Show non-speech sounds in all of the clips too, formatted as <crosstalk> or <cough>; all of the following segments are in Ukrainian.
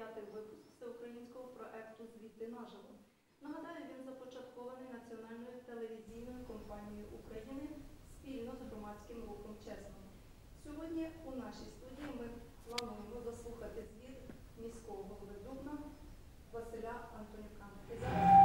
п'ятий випуск всеукраїнського проекту Звідти наживо. Нагадаю, він започаткований Національною телевізійною компанією України спільно з громадським рухом чесно. Сьогодні у нашій студії ми плануємо заслухати звіт міського голови Дубна Василя Антонюка.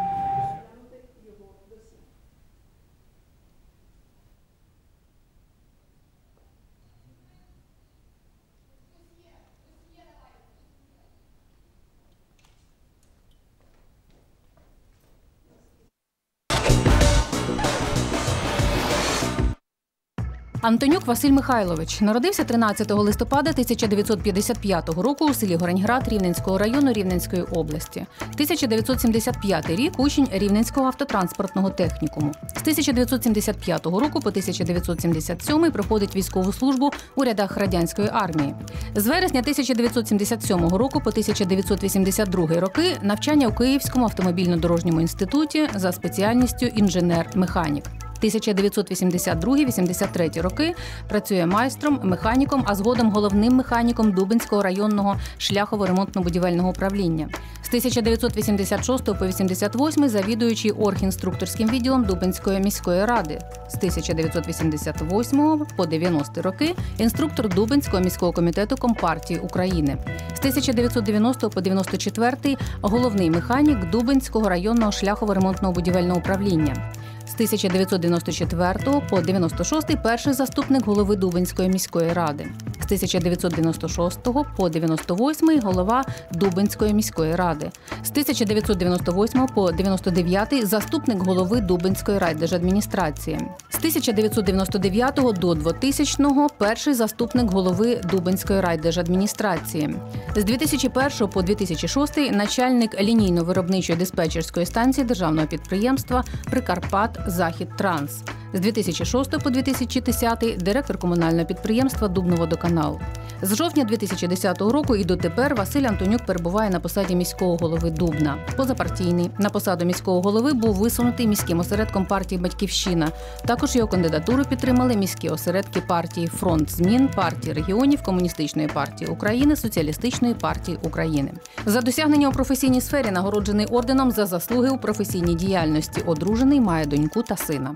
Антонюк Василь Михайлович народився 13 листопада 1955 року у селі Гореньград Рівненського району Рівненської області. 1975 рік учень Рівненського автотранспортного технікуму. З 1975 року по 1977 проходить військову службу у рядах радянської армії. З вересня 1977 року по 1982 роки навчання у Київському автомобільно-дорожньому інституті за спеціальністю інженер-механік. 1982-83 роки працює майстром, механіком, а згодом головним механіком Дубинського районного шляхово-ремонтно-будівельного управління. З 1986 по 88 завідуючий оргінструкторським відділом Дубинської міської ради. З 1988 по 90 роки інструктор Дубинського міського комітету Компартії України. З 1990 по 94 головний механік Дубинського районного шляхово-ремонтного будівельного управління. З 1994 по 96 перший заступник голови Дубинської міської ради. З 1996 по 98 голова Дубинської міської ради. З 1998 по 99 заступник голови Дубинської райдержадміністрації. З 1999 до 2000 перший заступник голови Дубинської райдержадміністрації. З 2001 по 2006 начальник лінійно-виробничої диспетчерської станції державного підприємства Прикарпат Захід Транс. З 2006 по 2010 директор комунального підприємства Дубноводоканал. З жовтня 2010 року і дотепер Василь Антонюк перебуває на посаді міського голови Дубна. Позапартійний на посаду міського голови був висунутий міським осередком партії Батьківщина. Також його кандидатуру підтримали міські осередки партії Фронт змін, партії регіонів, комуністичної партії України, соціалістичної партії України. За досягнення у професійній сфері нагороджений орденом за заслуги у професійній діяльності. Одружений має доньку та сина.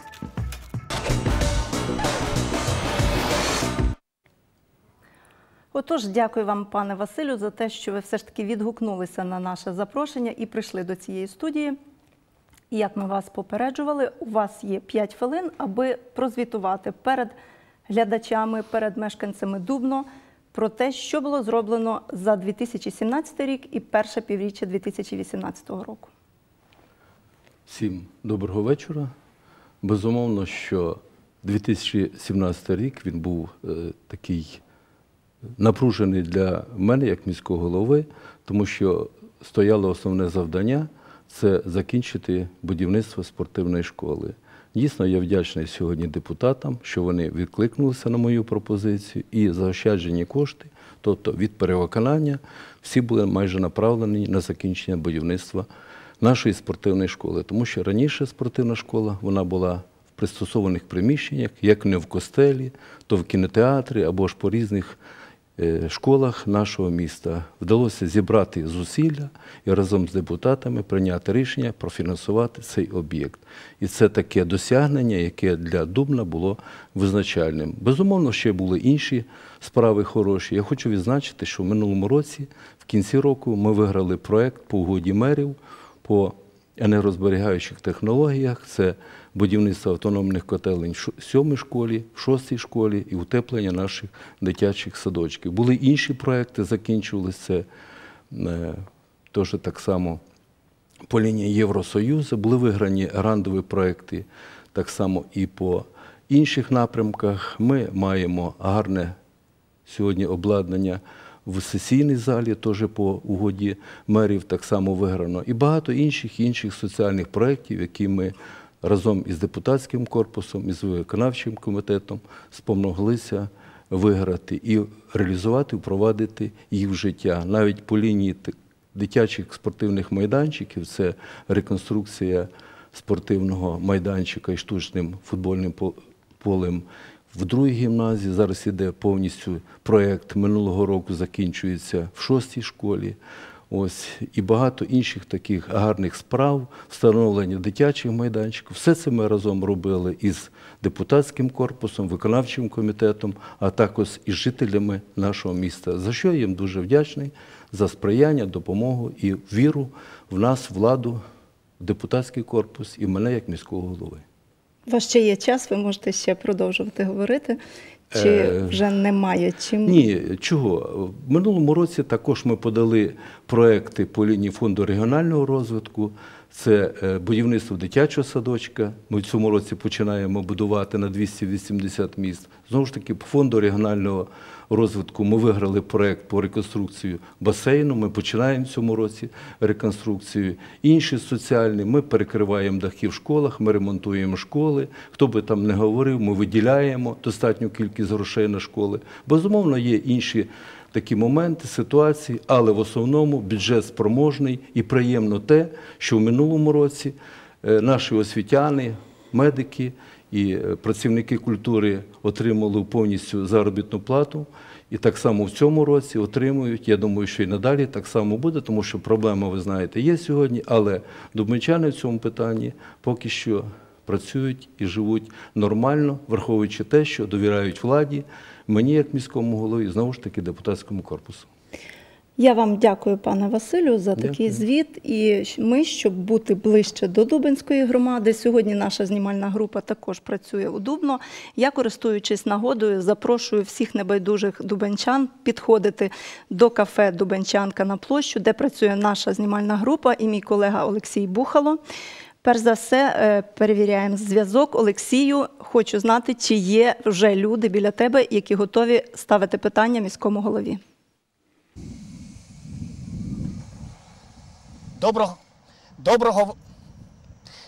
Отож, дякую вам, пане Василю, за те, що ви все ж таки відгукнулися на наше запрошення і прийшли до цієї студії. Як ми вас попереджували, у вас є 5 хвилин, аби прозвітувати перед глядачами, перед мешканцями Дубно про те, що було зроблено за 2017 рік і перше півріччя 2018 року. Всім доброго вечора. Безумовно, що 2017 рік він був е, такий напружений для мене як міського голови, тому що стояло основне завдання це закінчити будівництво спортивної школи. Дійсно, я вдячний сьогодні депутатам, що вони відкликнулися на мою пропозицію і заощаджені кошти, тобто від перевиконання, всі були майже направлені на закінчення будівництва нашої спортивної школи. Тому що раніше спортивна школа вона була в пристосованих приміщеннях, як не в костелі, то в кінотеатрі або ж по різних е, школах нашого міста. Вдалося зібрати зусилля і разом з депутатами прийняти рішення профінансувати цей об'єкт. І це таке досягнення, яке для Дубна було визначальним. Безумовно, ще були інші справи хороші. Я хочу відзначити, що в минулому році, в кінці року, ми виграли проект по угоді мерів по енергозберігаючих технологіях. Це будівництво автономних котелень в сьомій школі, в шостій школі і утеплення наших дитячих садочків. Були інші проекти, закінчувалися е, теж так само по лінії Євросоюзу. Були виграні грандові проекти так само і по інших напрямках. Ми маємо гарне сьогодні обладнання в сесійній залі, теж по угоді мерів так само виграно, і багато інших інших соціальних проєктів, які ми разом із депутатським корпусом, із виконавчим комітетом спомоглися виграти і реалізувати, впровадити їх в життя. Навіть по лінії дитячих спортивних майданчиків це реконструкція спортивного майданчика і штучним футбольним полем. В другій гімназії зараз іде повністю проєкт минулого року закінчується в шостій школі. Ось і багато інших таких гарних справ, встановлення дитячих майданчиків. Все це ми разом робили із депутатським корпусом, виконавчим комітетом, а також із жителями нашого міста. За що я їм дуже вдячний за сприяння, допомогу і віру в нас, владу, депутатський корпус і мене як міського голови. У вас ще є час, ви можете ще продовжувати говорити. Чи Е, вже немає чим? Ні, чого? В минулому році також ми подали проекти по лінії фонду регіонального розвитку. Це е, будівництво дитячого садочка. Ми в цьому році починаємо будувати на 280 міст. Знову ж таки, по фонду регіонального розвитку ми виграли проект по реконструкцію басейну. Ми починаємо в цьому році реконструкцію. Інші соціальні ми перекриваємо дахи в школах, ми ремонтуємо школи. Хто би там не говорив, ми виділяємо достатню кількість грошей на школи. Безумовно, є інші такі моменти, ситуації, але в основному бюджет спроможний і приємно те, що в минулому році е, наші освітяни, медики і е, працівники культури отримали повністю заробітну плату. І так само в цьому році отримують. Я думаю, що і надалі так само буде, тому що проблема, ви знаєте, є сьогодні, але дубничани в цьому питанні поки що працюють і живуть нормально, враховуючи те, що довіряють владі, мені як міському голові, знову ж таки депутатському корпусу. Я вам дякую, пане Василю, за такий Дякую. звіт. І ми, щоб бути ближче до Дубинської громади, сьогодні наша знімальна група також працює у Дубно. Я, користуючись нагодою, запрошую всіх небайдужих дубенчан підходити до кафе Дубенчанка на площу, де працює наша знімальна група і мій колега Олексій Бухало. Перш за все, е, перевіряємо зв'язок. Олексію, хочу знати, чи є вже люди біля тебе, які готові ставити питання міському голові. Доброго, доброго,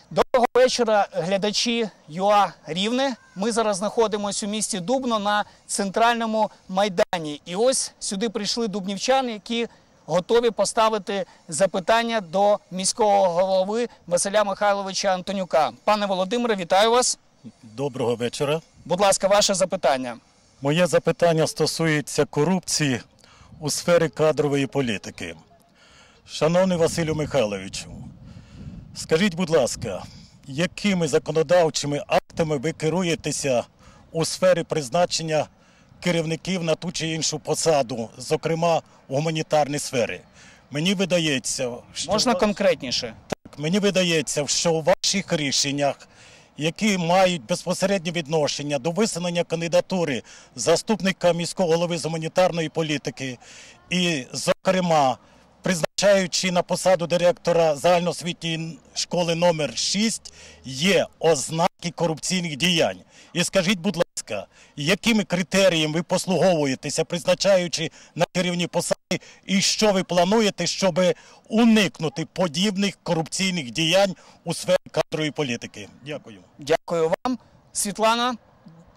доброго вечора, глядачі ЮА Рівне. Ми зараз знаходимося у місті Дубно на центральному майдані. І ось сюди прийшли дубнівчани, які готові поставити запитання до міського голови Василя Михайловича Антонюка. Пане Володимире, вітаю вас. Доброго вечора. Будь ласка, ваше запитання. Моє запитання стосується корупції у сфері кадрової політики. Шановний Василю Михайловичу, скажіть, будь ласка, якими законодавчими актами ви керуєтеся у сфері призначення керівників на ту чи іншу посаду, зокрема у гуманітарній сфері? Мені видається, що Можна конкретніше? Так, мені видається, що у ваших рішеннях, які мають безпосереднє відношення до висунення кандидатури заступника міського голови з гуманітарної політики, і, зокрема, призначаючи на посаду директора загальноосвітньої школи номер 6, є ознаки корупційних діянь. І скажіть, будь ласка, якими критеріями ви послуговуєтеся, призначаючи на керівні посади, і що ви плануєте, щоб уникнути подібних корупційних діянь у сфері кадрової політики? Дякую. Дякую вам. Світлана,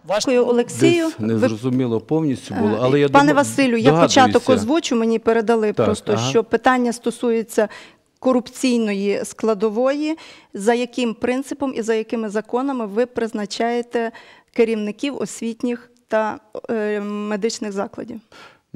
Дякую, Олексію. Десь не зрозуміло повністю було, Е, але я Пане думаю, Василю, я початок озвучу. Мені передали Так, просто, ага. що питання стосується корупційної складової, за яким принципом і за якими законами ви призначаєте керівників освітніх та е, медичних закладів.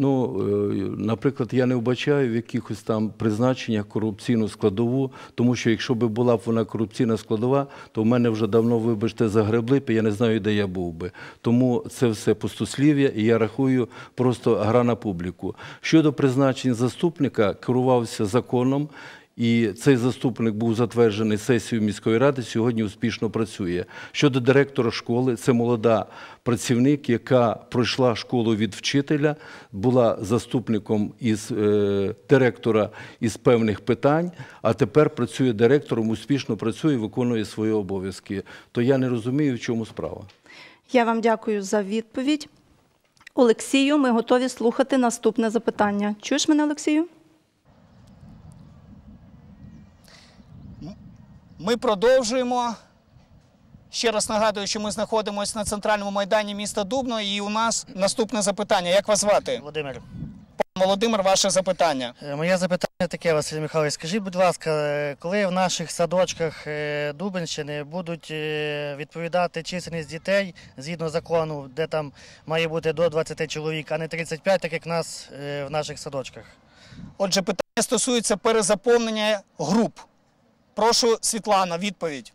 Ну, е, наприклад, я не вбачаю в якихось там призначеннях корупційну складову, тому що якщо б була б вона корупційна складова, то в мене вже давно, вибачте, загребли б, я не знаю, де я був би. Тому це все пустослів'я, і я рахую просто гра на публіку. Щодо призначень заступника, керувався законом. І цей заступник був затверджений сесією міської ради. Сьогодні успішно працює. Щодо директора школи, це молода працівник, яка пройшла школу від вчителя, була заступником із е, директора із певних питань, а тепер працює директором, успішно працює, виконує свої обов'язки. То я не розумію, в чому справа. Я вам дякую за відповідь. Олексію, ми готові слухати наступне запитання. Чуєш мене, Олексію? Ми продовжуємо Ще раз нагадую, що ми знаходимося на центральному майдані міста Дубно, і у нас наступне запитання. Як вас звати? Володимир, Володимир, ваше запитання. е, моє запитання таке, Василь Михайлович. Скажіть, будь ласка, е, коли в наших садочках е, Дубенщини будуть відповідати чисельність дітей згідно закону, де там має бути до 20 чоловік, а не 35, так як в нас в наших садочках? Отже, питання стосується перезаповнення груп. Прошу, Світлана, відповідь.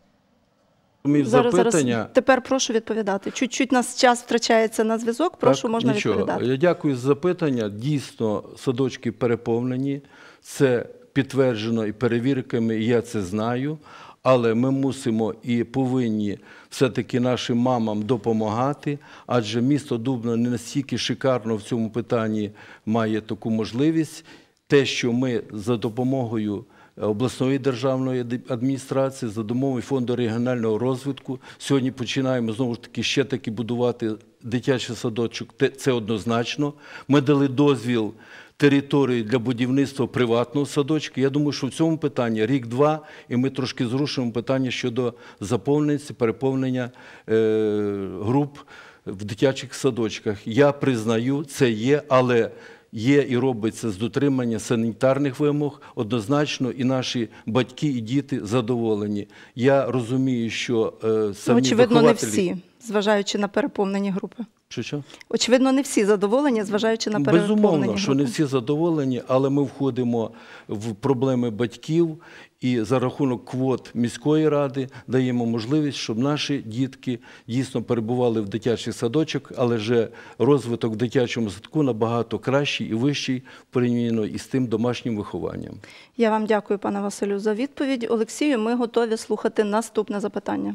Мій Зараз, запитання. зараз. Тепер прошу відповідати. Чуть-чуть нас час втрачається на зв'язок. Прошу, Так, можна нічого. відповідати. Я дякую за запитання. Дійсно, садочки переповнені. Це підтверджено і перевірками, і я це знаю. Але ми мусимо і повинні все-таки нашим мамам допомагати, адже місто Дубно не настільки шикарно в цьому питанні має таку можливість. Те, що ми за допомогою обласної державної адміністрації, за допомогою фонду регіонального розвитку. Сьогодні починаємо знову ж таки ще таки будувати дитячий садочок. Це однозначно. Ми дали дозвіл території для будівництва приватного садочка. Я думаю, що в цьому питанні рік-два, і ми трошки зрушимо питання щодо заповненості, переповнення е, груп в дитячих садочках. Я признаю, це є, але є і робиться з дотримання санітарних вимог, однозначно, і наші батьки і діти задоволені. Я розумію, що е, Ну, самі очевидно, не всі, зважаючи на переповнені групи. Що, що? Очевидно, не всі задоволені, зважаючи на переповнені Безумовно, що не всі задоволені, але ми входимо в проблеми батьків і за рахунок квот міської ради даємо можливість, щоб наші дітки дійсно перебували в дитячих садочок, але вже розвиток в дитячому садку набагато кращий і вищий порівняно із тим домашнім вихованням. Я вам дякую, пане Василю, за відповідь. Олексію, ми готові слухати наступне запитання.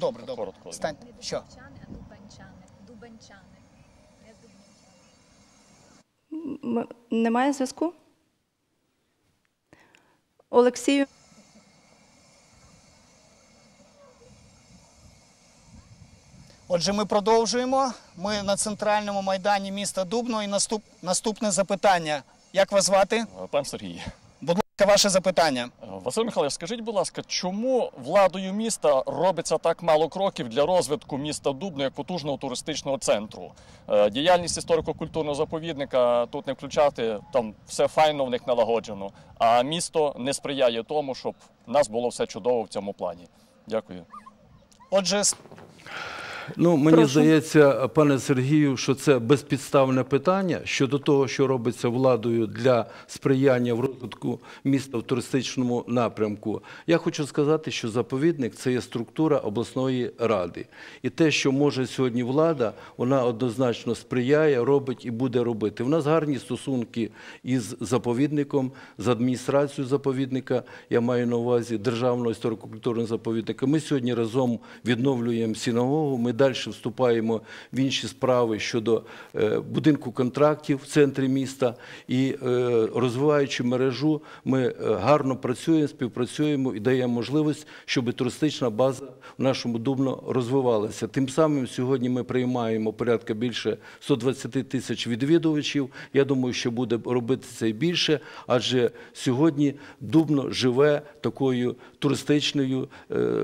Добре, добре. Стань. Що? Дубенчани, а дубенчани, дубенчани, дубенчани. Немає зв'язку? Олексію, Отже, ми продовжуємо. Ми на центральному майдані міста Дубно. І наступ... наступне запитання. Як вас звати? Пан Сергій, ваше запитання. Василь Михайлович, скажіть, будь ласка, чому владою міста робиться так мало кроків для розвитку міста Дубно як потужного туристичного центру? Е, Діяльність історико-культурного заповідника тут не включати, там все файно в них налагоджено, а місто не сприяє тому, щоб в нас було все чудово в цьому плані. Дякую. Отже, Ну, мені Прошу. здається, пане Сергію, що це безпідставне питання щодо того, що робиться владою для сприяння в розвитку міста в туристичному напрямку. Я хочу сказати, що заповідник це є структура обласної ради. І те, що може сьогодні влада, вона однозначно сприяє, робить і буде робити. У нас гарні стосунки із заповідником, з адміністрацією заповідника. Я маю на увазі державного історико-культурного заповідника. Ми сьогодні разом відновлюємо синагогу. Ми далі вступаємо в інші справи щодо е, будинку контрактів в центрі міста і е, розвиваючи мережу, ми е, гарно працюємо, співпрацюємо і даємо можливість, щоб туристична база в нашому Дубно розвивалася. Тим самим сьогодні ми приймаємо порядка більше 120 тисяч відвідувачів. Я думаю, що буде робитися і більше, адже сьогодні Дубно живе такою туристичною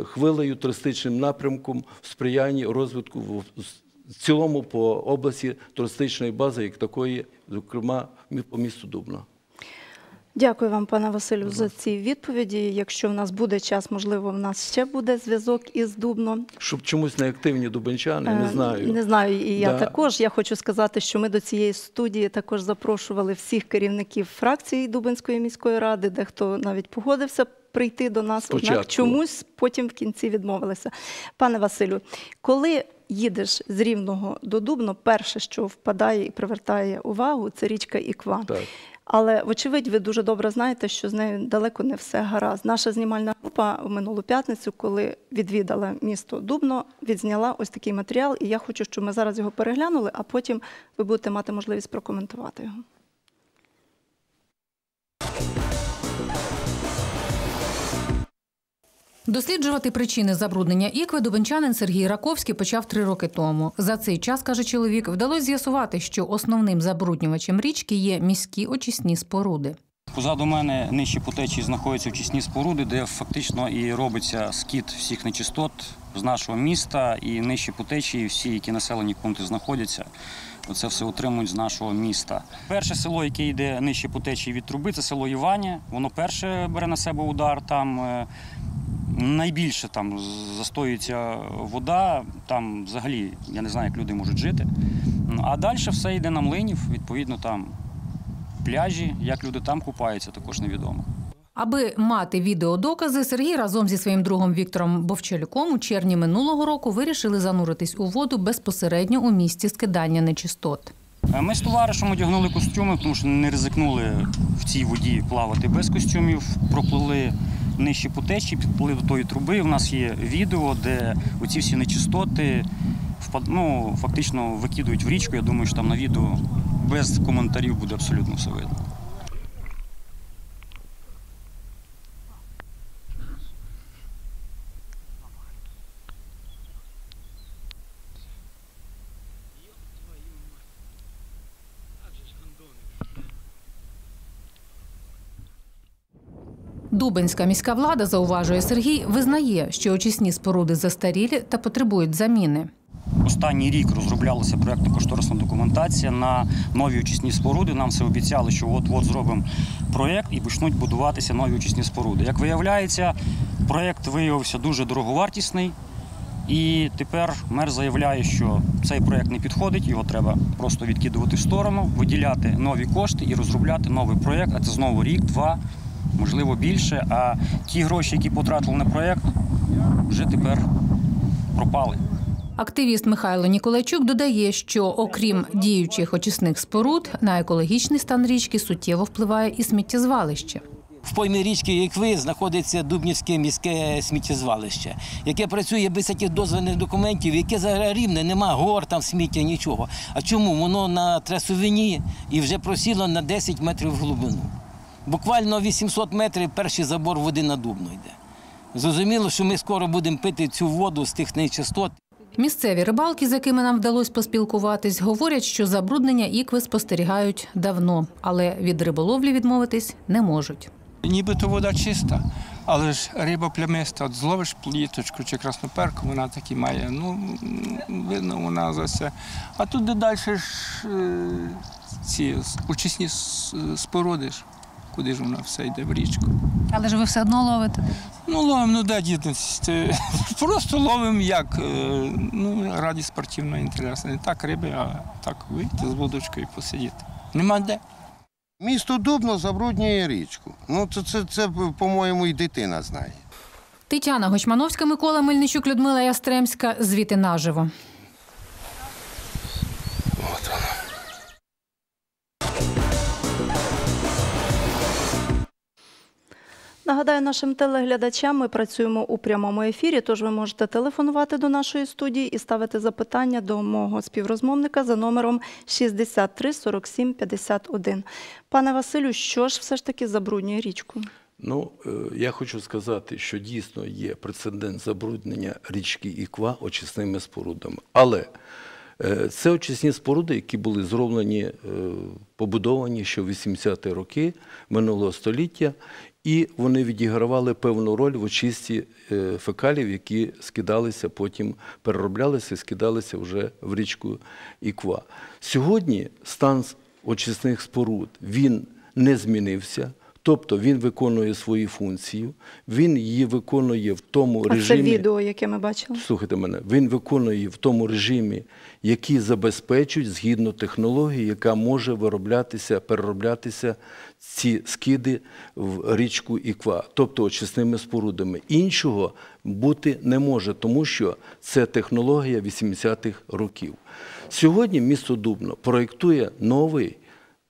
хвилею, туристичним напрямком в сприянні розвитку в в цілому по області туристичної бази, як такої, зокрема по місту Дубно. дякую вам, пане Василю, за ці відповіді. Якщо в нас буде час, можливо, в нас ще буде зв'язок із Дубно. Щоб чомусь неактивні дубенчани, не знаю. Не знаю, і я Да. також. Я хочу сказати, що ми до цієї студії також запрошували всіх керівників фракції Дубинської міської ради, дехто навіть погодився прийти до нас, однак чомусь потім в кінці відмовилися. Пане Василю, коли їдеш з Рівного до Дубно, перше, що впадає і привертає увагу, це річка Іква. Так. Але, вочевидь, ви дуже добре знаєте, що з нею далеко не все гаразд. Наша знімальна група в минулу п'ятницю, коли відвідала місто Дубно, відзняла ось такий матеріал, і я хочу, щоб ми зараз його переглянули, а потім ви будете мати можливість прокоментувати його. Досліджувати причини забруднення ікви дубенчанин Сергій Раковський почав три роки тому. За цей час, каже чоловік, вдалося з'ясувати, що основним забруднювачем річки є міські очисні споруди. Позаду мене нижче по течії знаходяться очисні споруди, де фактично і робиться скид всіх нечистот з нашого міста, і нижче по течії всі, які населені пункти знаходяться. Оце все отримують з нашого міста. Перше село, яке йде нижче по течії від труби, це село Івані. Воно перше бере на себе удар. Там е, найбільше там застоюється вода. Там взагалі я не знаю, як люди можуть жити. А далі все йде на млинів, відповідно, там пляжі, як люди там купаються, також невідомо. Аби мати відеодокази, Сергій разом зі своїм другом Віктором Бовчалюком у червні минулого року вирішили зануритись у воду безпосередньо у місці скидання нечистот. Е, Ми з товаришем одягнули костюми, тому що не ризикнули в цій воді плавати без костюмів. Проплили нижче по течії, під до тої труби. У нас є відео, де оці всі нечистоти ну, фактично викидують в річку. Я думаю, що там на відео без коментарів буде абсолютно все видно. Дубенська міська влада, зауважує Сергій, визнає, що очисні споруди застарілі та потребують заміни. Останній рік розроблялася проєктно-кошторисна документація на нові очисні споруди. Нам все обіцяли, що от-от зробимо проєкт і почнуть будуватися нові очисні споруди. Як виявляється, проєкт виявився дуже дороговартісний. І тепер мер заявляє, що цей проєкт не підходить, його треба просто відкидувати в сторону, виділяти нові кошти і розробляти новий проєкт. А це знову рік, два, можливо, більше. А ті гроші, які потратили на проєкт, вже тепер пропали. Активіст Михайло Ніколайчук додає, що окрім діючих очисних споруд, на екологічний стан річки суттєво впливає і сміттєзвалище. В поймі річки Ікви знаходиться Дубнівське міське сміттєзвалище, яке працює без таких дозвольних документів, яке зараз рівне, нема гор, там сміття, нічого. А чому? Воно на трасовині і вже просіло на 10 метрів в глибину. Буквально 800 метрів перший забор води на Дубну йде. Зрозуміло, що ми скоро будемо пити цю воду з тих нечистот. Місцеві рибалки, з якими нам вдалося поспілкуватись, говорять, що забруднення ікви спостерігають давно, але від риболовлі відмовитись не можуть. Нібито вода чиста, але ж риба плямиста. От зловиш пліточку чи красноперку, вона такі має. Ну, видно, вона за все. А тут де далі ж е, ці очисні с- споруди ж. Куди ж вона все йде в річку? Але ж ви все одно ловите. Ну, ловимо, ну де дітись? <laughs> Просто ловимо як е, ну, раді спортивного інтересу. Не так риби, а так вийти з водочкою і посидіти. Нема де. Місто Дубно забруднює річку. Ну, це, це, це по-моєму, і дитина знає. Тетяна Гочмановська, Микола Мельничук, Людмила Ястремська. Звіти наживо. Нагадаю нашим телеглядачам, ми працюємо у прямому ефірі, тож ви можете телефонувати до нашої студії і ставити запитання до мого співрозмовника за номером 63 47 51. Пане Василю, що ж все ж таки забруднює річку? Ну, е, я хочу сказати, що дійсно є прецедент забруднення річки Іква очисними спорудами. Але е, це очисні споруди, які були зроблені, е, побудовані ще в 80-ті роки минулого століття, і вони відігравали певну роль в очисті е, фекалів, які скидалися, потім перероблялися і скидалися вже в річку Іква. Сьогодні стан очисних споруд він не змінився. Тобто він виконує свою функцію, він її виконує в тому А це відео, яке ми бачили. Слухайте мене, він виконує в тому режимі, який забезпечують згідно технології, яка може вироблятися, перероблятися ці скиди в річку Іква, тобто очисними спорудами. Іншого бути не може, тому що це технологія 80-х років. Сьогодні місто Дубно проєктує новий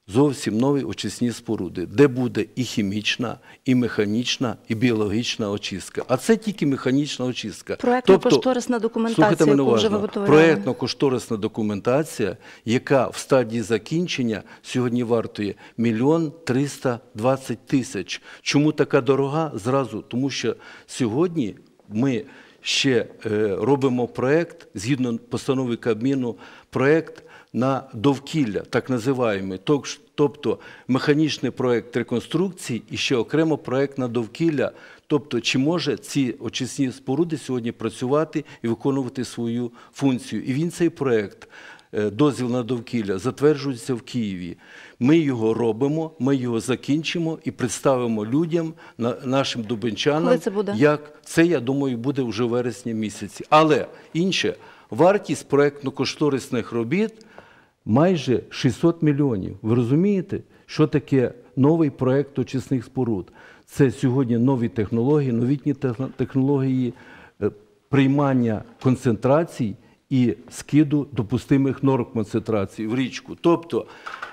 зовсім нові очисні споруди, де буде і хімічна, і механічна, і біологічна очистка. А це тільки механічна очистка. Проектно-кошторисна документація, слухайте яку вже уважно, виготовляли. проектно-кошторисна документація, яка в стадії закінчення сьогодні вартує мільйон 320 тисяч. Чому така дорога? Зразу, тому що сьогодні ми ще е, робимо проект, згідно постанови Кабміну, проект на довкілля, так називаємо, тобто механічний проєкт реконструкції і ще окремо проєкт на довкілля. Тобто, чи може ці очисні споруди сьогодні працювати і виконувати свою функцію. І він цей проєкт, е, дозвіл на довкілля, затверджується в Києві. Ми його робимо, ми його закінчимо і представимо людям, на- нашим дубенчанам. Це буде? Як це, я думаю, буде вже в вересні місяці. Але інше, вартість проєктно-кошторисних робіт майже 600 мільйонів. Ви розумієте, що таке новий проєкт очисних споруд? Це сьогодні нові технології, новітні технології е, приймання концентрацій і скиду допустимих норм концентрації в річку. Тобто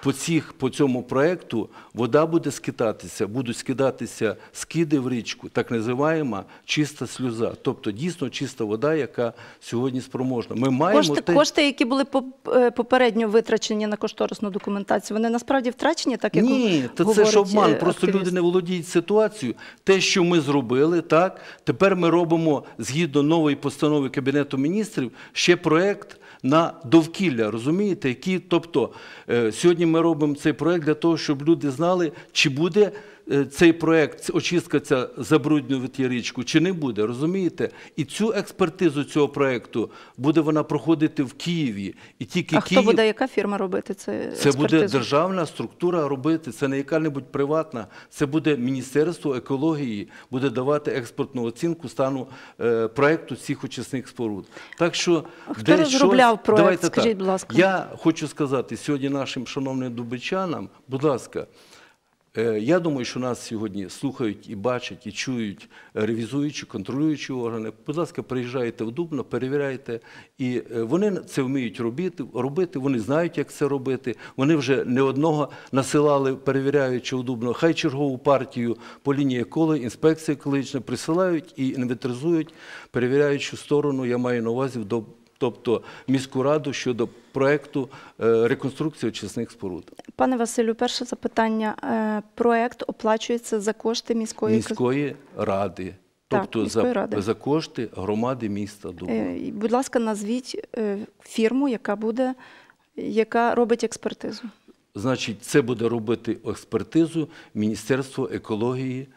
по, цих, по цьому проєкту вода буде скидатися, будуть скидатися скиди в річку, так називаємо чиста сльоза. Тобто дійсно чиста вода, яка сьогодні спроможна. Ми маємо Кошти, те- кошти, які були е, попередньо витрачені на кошторисну документацію, вони насправді втрачені, так як Ні, то це ж обман. е, Просто люди не володіють ситуацією. Те, що ми зробили, так тепер ми робимо згідно нової постанови Кабінету міністрів ще проект на довкілля. Розумієте, які, тобто е, сьогодні ми робимо цей проект для того, щоб люди знали, чи буде. Е, Цей проект очистка ця забруднювати річку чи не буде, розумієте? І цю експертизу цього проекту буде вона проходити в Києві. І тільки А хто буде, яка фірма робити це? Це буде державна структура робити, це не яка-небудь приватна, це буде Міністерство екології, буде давати експортну оцінку стану е, проекту цих очисних споруд. Так що А хто розробляв? Давайте Скажіть, будь ласка. Я хочу сказати сьогодні нашим шановним дубичанам, будь ласка. Е, Я думаю, що нас сьогодні слухають і бачать, і чують ревізуючі, контролюючі органи. Будь ласка, приїжджайте в Дубно, перевіряйте. І е, вони це вміють робити, робити, вони знають, як це робити. Вони вже не одного насилали, перевіряючи у Дубно. Хай чергову партію по лінії екології, інспекції екологічної присилають і інвентаризують, перевіряючу сторону, я маю на увазі до тобто міську раду щодо проекту е, реконструкції очисних споруд. Пане Василю, перше запитання. Е, Проект оплачується за кошти міської міської ради, тобто міської за, ради. за кошти громади міста Дубно. Е, Будь ласка, назвіть фірму, яка буде, яка робить експертизу. Значить, це буде робити експертизу Міністерство екології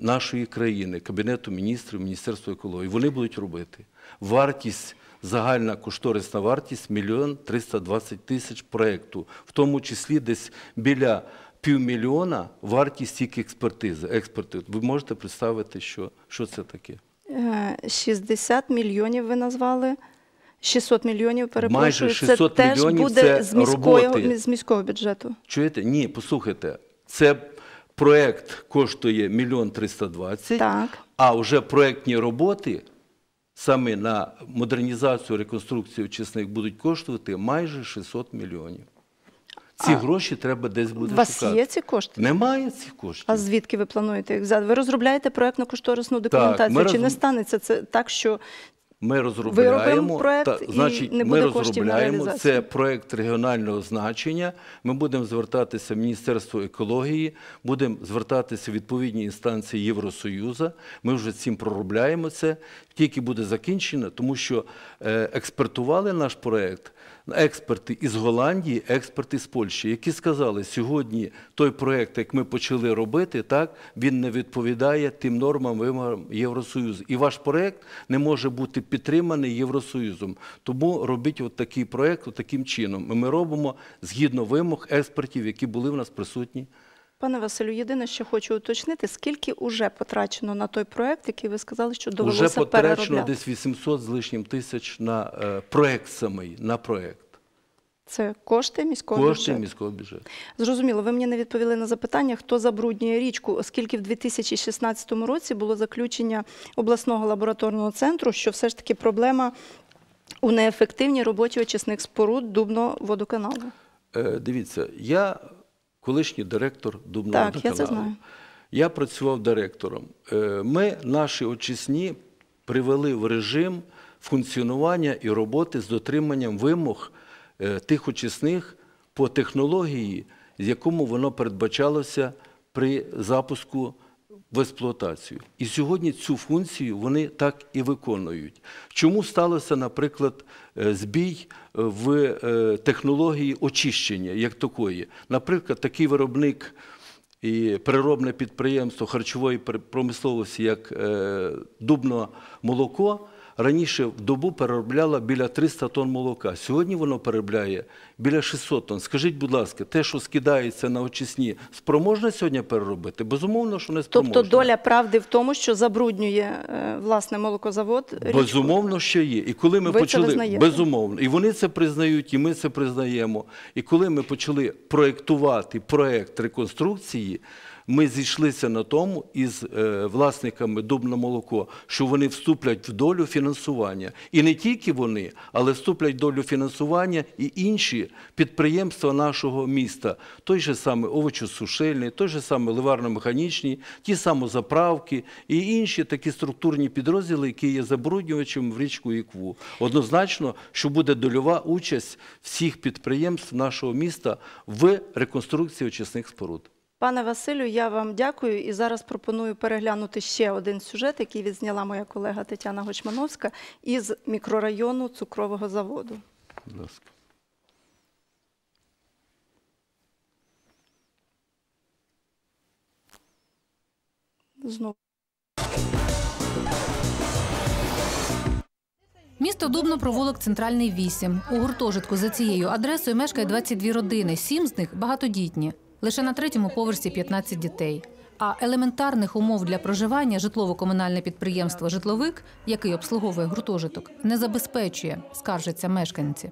нашої країни, Кабінету міністрів, Міністерство екології. Вони будуть робити. Вартість, загальна кошторисна вартість мільйон 320 тисяч проєкту, в тому числі десь біля півмільйона вартість тільки експертизи. Експертиз. Ви можете представити, що, що це таке? Е, 60 мільйонів ви назвали. 600 мільйонів, перепрошую. Майже 600 це теж мільйонів буде це з, міського, роботи. з міського бюджету. Чуєте? Ні, послухайте. Це проєкт коштує мільйон 320, Так. а вже проєктні роботи саме на модернізацію, реконструкцію очисних будуть коштувати майже 600 мільйонів. Ці А гроші треба десь буде У вас шукати. є ці кошти? Немає цих коштів. А звідки ви плануєте їх взяти? Ви розробляєте проєктно-кошторисну документацію? Так, Чи не станеться це так, що Ми розробляємо, проект, і значить, не ми буде розробляємо це проект регіонального значення. Ми будемо звертатися в Міністерство екології, будемо звертатися в відповідні інстанції Євросоюзу. Ми вже цим проробляємо це. Тільки буде закінчено, тому що е, експертували наш проект експерти із Голландії, експерти з Польщі, які сказали, сьогодні той проект, як ми почали робити, так він не відповідає тим нормам вимогам Євросоюзу. І ваш проект не може бути підтриманий Євросоюзом. Тому робіть от такий проект от таким чином. І ми робимо згідно вимог експертів, які були в нас присутні. Пане Василю, єдине, що хочу уточнити, скільки вже потрачено на той проект, який ви сказали, що Вже довелося потрачено переробляти? десь 800 з лишнім тисяч на е, проект самий, на проект. Це кошти міського Кошти бюджету? міського бюджету. Зрозуміло, ви мені не відповіли на запитання, хто забруднює річку, оскільки в 2016 році було заключення обласного лабораторного центру, що все ж таки проблема у неефективній роботі очисних споруд Дубно водоканалу. Е, Дивіться, я колишній директор Дубного Так, я це знаю. Я працював директором. Е, Ми наші очисні привели в режим функціонування і роботи з дотриманням вимог е, тих очисних по технології, з якому воно передбачалося при запуску в експлуатацію. І сьогодні цю функцію вони так і виконують. Чому сталося, наприклад, е, збій в е, технології очищення як такої? Наприклад, такий виробник і переробне підприємство харчової промисловості, як е, Дубно молоко, раніше в добу переробляло біля 300 тонн молока. Сьогодні воно переробляє біля 600 тонн. Скажіть, будь ласка, те, що скидається на очисні, спроможне сьогодні переробити? Безумовно, що не спроможне. Тобто доля правди в тому, що забруднює е, власне молокозавод річку? Безумовно, що є. І коли ми Ви почали безумовно, і вони це признають, і ми це признаємо. І коли ми почали проєктувати проєкт реконструкції, ми зійшлися на тому із е, власниками Дубна молоко, що вони вступлять в долю фінансування. І не тільки вони, але вступлять в долю фінансування і інші підприємства нашого міста. Той же саме овочосушильний, той же саме ливарно-механічні, ті самі заправки і інші такі структурні підрозділи, які є забруднювачем в річку Ікву. Однозначно, що буде дольова участь всіх підприємств нашого міста в реконструкції очисних споруд. Пане Василю, я вам дякую і зараз пропоную переглянути ще один сюжет, який відзняла моя колега Тетяна Гочмановська із мікрорайону цукрового заводу. Будь ласка. Знову. Місто Дубно, провулок Центральний 8. У гуртожитку за цією адресою мешкає 22 родини, сім з них багатодітні. Лише на третьому поверсі 15 дітей. А елементарних умов для проживання житлово-комунальне підприємство Житловик, який обслуговує гуртожиток, не забезпечує, скаржаться мешканці.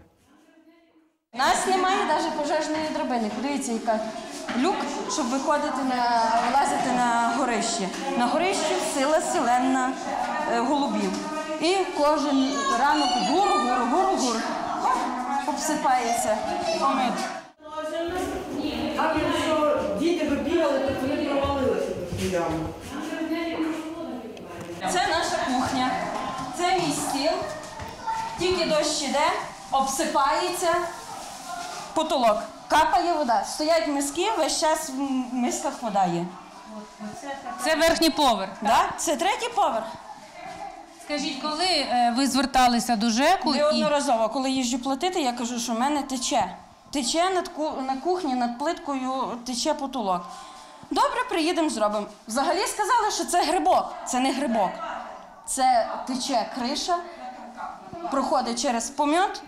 У нас немає навіть пожежної драбини. Подивіться, яка люк, щоб виходити на вилазити на горище. На горищі сила селена е, голубів. І кожен ранок. Оп, Обсипається помит. А якщо діти би бігали, то вони провалилися в цю яму. Це наша кухня. Це мій стіл. Тільки дощ іде, обсипається потолок. Капає вода. Стоять миски, весь час в мисках вода є. Це верхній поверх. Да? Це третій поверх. Скажіть, коли е, ви зверталися до ЖЕКу? Неодноразово, коли їжджу платити, я кажу, що в мене тече. Тече над ку- на кухні, над плиткою тече потолок. Добре, приїдемо, зробимо. Взагалі сказали, що це грибок. Це не грибок. Це тече криша, проходить через пом'ят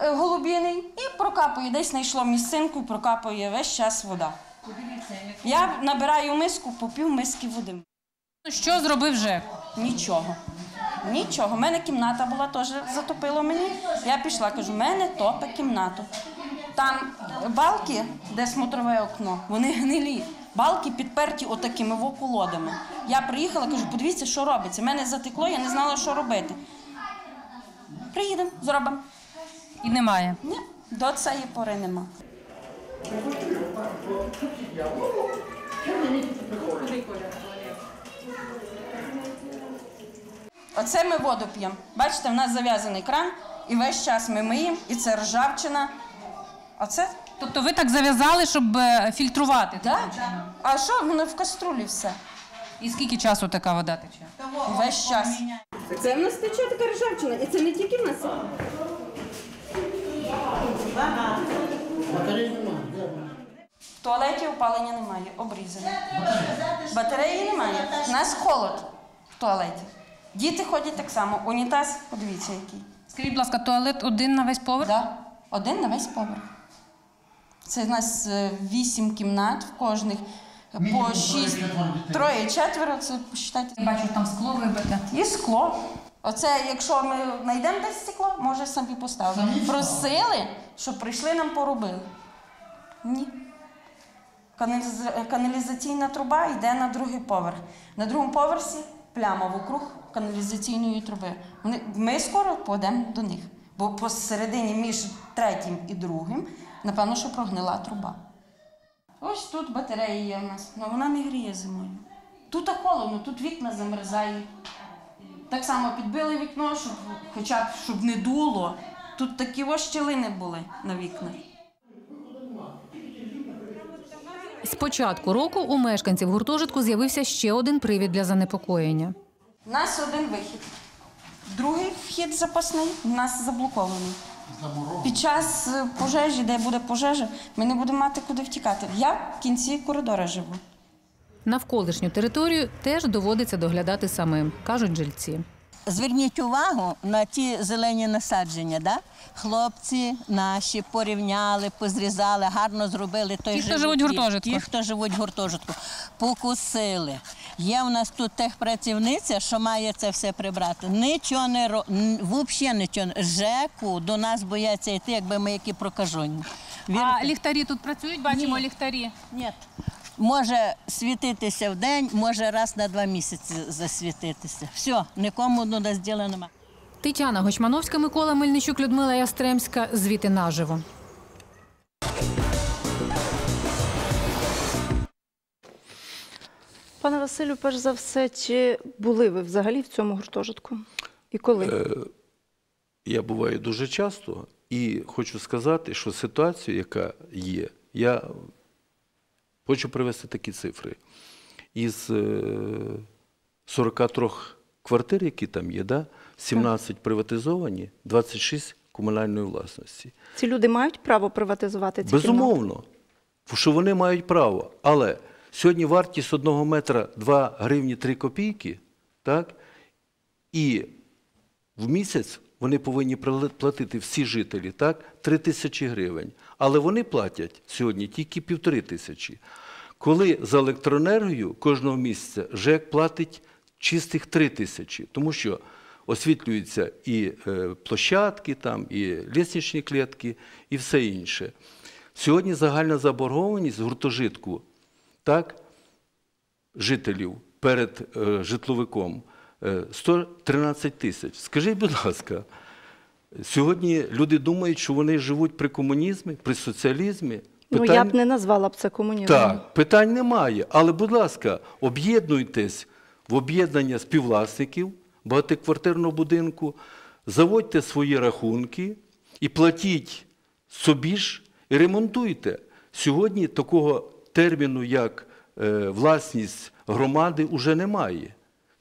е, голубіний і прокапує. Десь знайшло місцинку, прокапує весь час вода. Я набираю миску по пів миски води. Що зробив ЖЕК? Нічого. Нічого. У мене кімната була теж затопило мені. Я пішла, кажу, в мене топе кімнату. Там балки, де смотрове окно, вони гнилі. Балки підперті отакими воколодами. Я приїхала, кажу, подивіться, що робиться. Мене затекло, я не знала, що робити. Приїдемо, зробимо. І немає. Ні, до цієї пори нема. Оце ми воду п'ємо. Бачите, в нас зав'язаний кран, і весь час ми миємо, і це ржавчина. Оце. Тобто ви так зав'язали, щоб е, фільтрувати? Так. А що, воно в каструлі все. І скільки часу така вода тече? Весь час. Це в нас тече така ржавчина, і це не тільки в нас. В туалеті опалення немає, обрізане. Батареї немає. У нас холод в туалеті. Діти ходять так само. Унітаз, подивіться, який. Скажіть, будь ласка, туалет один на весь поверх? Так, один на весь поверх. Це в нас е, вісім кімнат в кожних по шість, троє, четверо, це посчитайте. Бачу, там скло вибите. І скло. Оце, якщо ми знайдемо десь стекло, може самі поставимо. Просили, щоб прийшли нам поробили. Ні. Каналізаційна труба йде на другий поверх. На другому поверсі пляма вокруг каналізаційної труби. Вони, ми скоро підемо до них, бо посередині між третім і другим, напевно, що прогнила труба. Ось тут батарея є в нас, але вона не гріє зимою. Тут холодно, тут вікна замерзають. Так само підбили вікно, щоб хоча б щоб не дуло. Тут такі ось були на вікнах. З початку року у мешканців гуртожитку з'явився ще один привід для занепокоєння. У нас один вихід. Другий вхід запасний у нас заблокований. Під час е, пожежі, де буде пожежа, ми не будемо мати куди втікати. Я в кінці коридора живу. Навколишню територію теж доводиться доглядати самим, кажуть жильці. Зверніть увагу на ті зелені насадження. Да? Хлопці наші порівняли, позрізали, гарно зробили той Ті, хто живуть в гуртожитку. Ті, хто живуть в гуртожитку, покусили. Є в нас тут техпрацівниця, що має це все прибрати. Нічого не ро... взагалі нічого. ЖЕКу до нас бояться йти, якби ми які прокажені. А ліхтарі тут працюють? Бачимо Ні. ліхтарі. Ні. Може світитися в день, може раз на два місяці засвітитися. Все, нікому до нас діла немає. Тетяна Гочмановська, Микола Мельничук, Людмила Ястремська. Звіти наживо. Пане Василю, перш за все, чи були ви взагалі в цьому гуртожитку? І коли? Е, Я буваю дуже часто і хочу сказати, що ситуація, яка є, я хочу привести такі цифри. Із е, 43 квартир, які там є, да, 17 приватизовані, 26 комунальної власності. Ці люди мають право приватизувати ці кімнати? Безумовно, що вони мають право. Але сьогодні вартість одного метра 2 гривні 3 копійки, так? І в місяць вони повинні платити всі жителі, так? 3 тисячі гривень. Але вони платять сьогодні тільки півтори тисячі. Коли за електроенергію кожного місяця ЖЕК платить чистих 3 тисячі, тому що освітлюються і е, площадки, там, і лісничні клітки, і все інше. Сьогодні загальна заборгованість гуртожитку так, жителів перед е, житловиком 113 тисяч. Скажіть, будь ласка, сьогодні люди думають, що вони живуть при комунізмі, при соціалізмі. Ну, я б не назвала б це комунізмом. Так, питань немає. Але, будь ласка, об'єднуйтесь в об'єднання співвласників багатоквартирного будинку, заводьте свої рахунки і платіть собі ж і ремонтуйте. Сьогодні такого терміну, як е, власність громади, вже немає.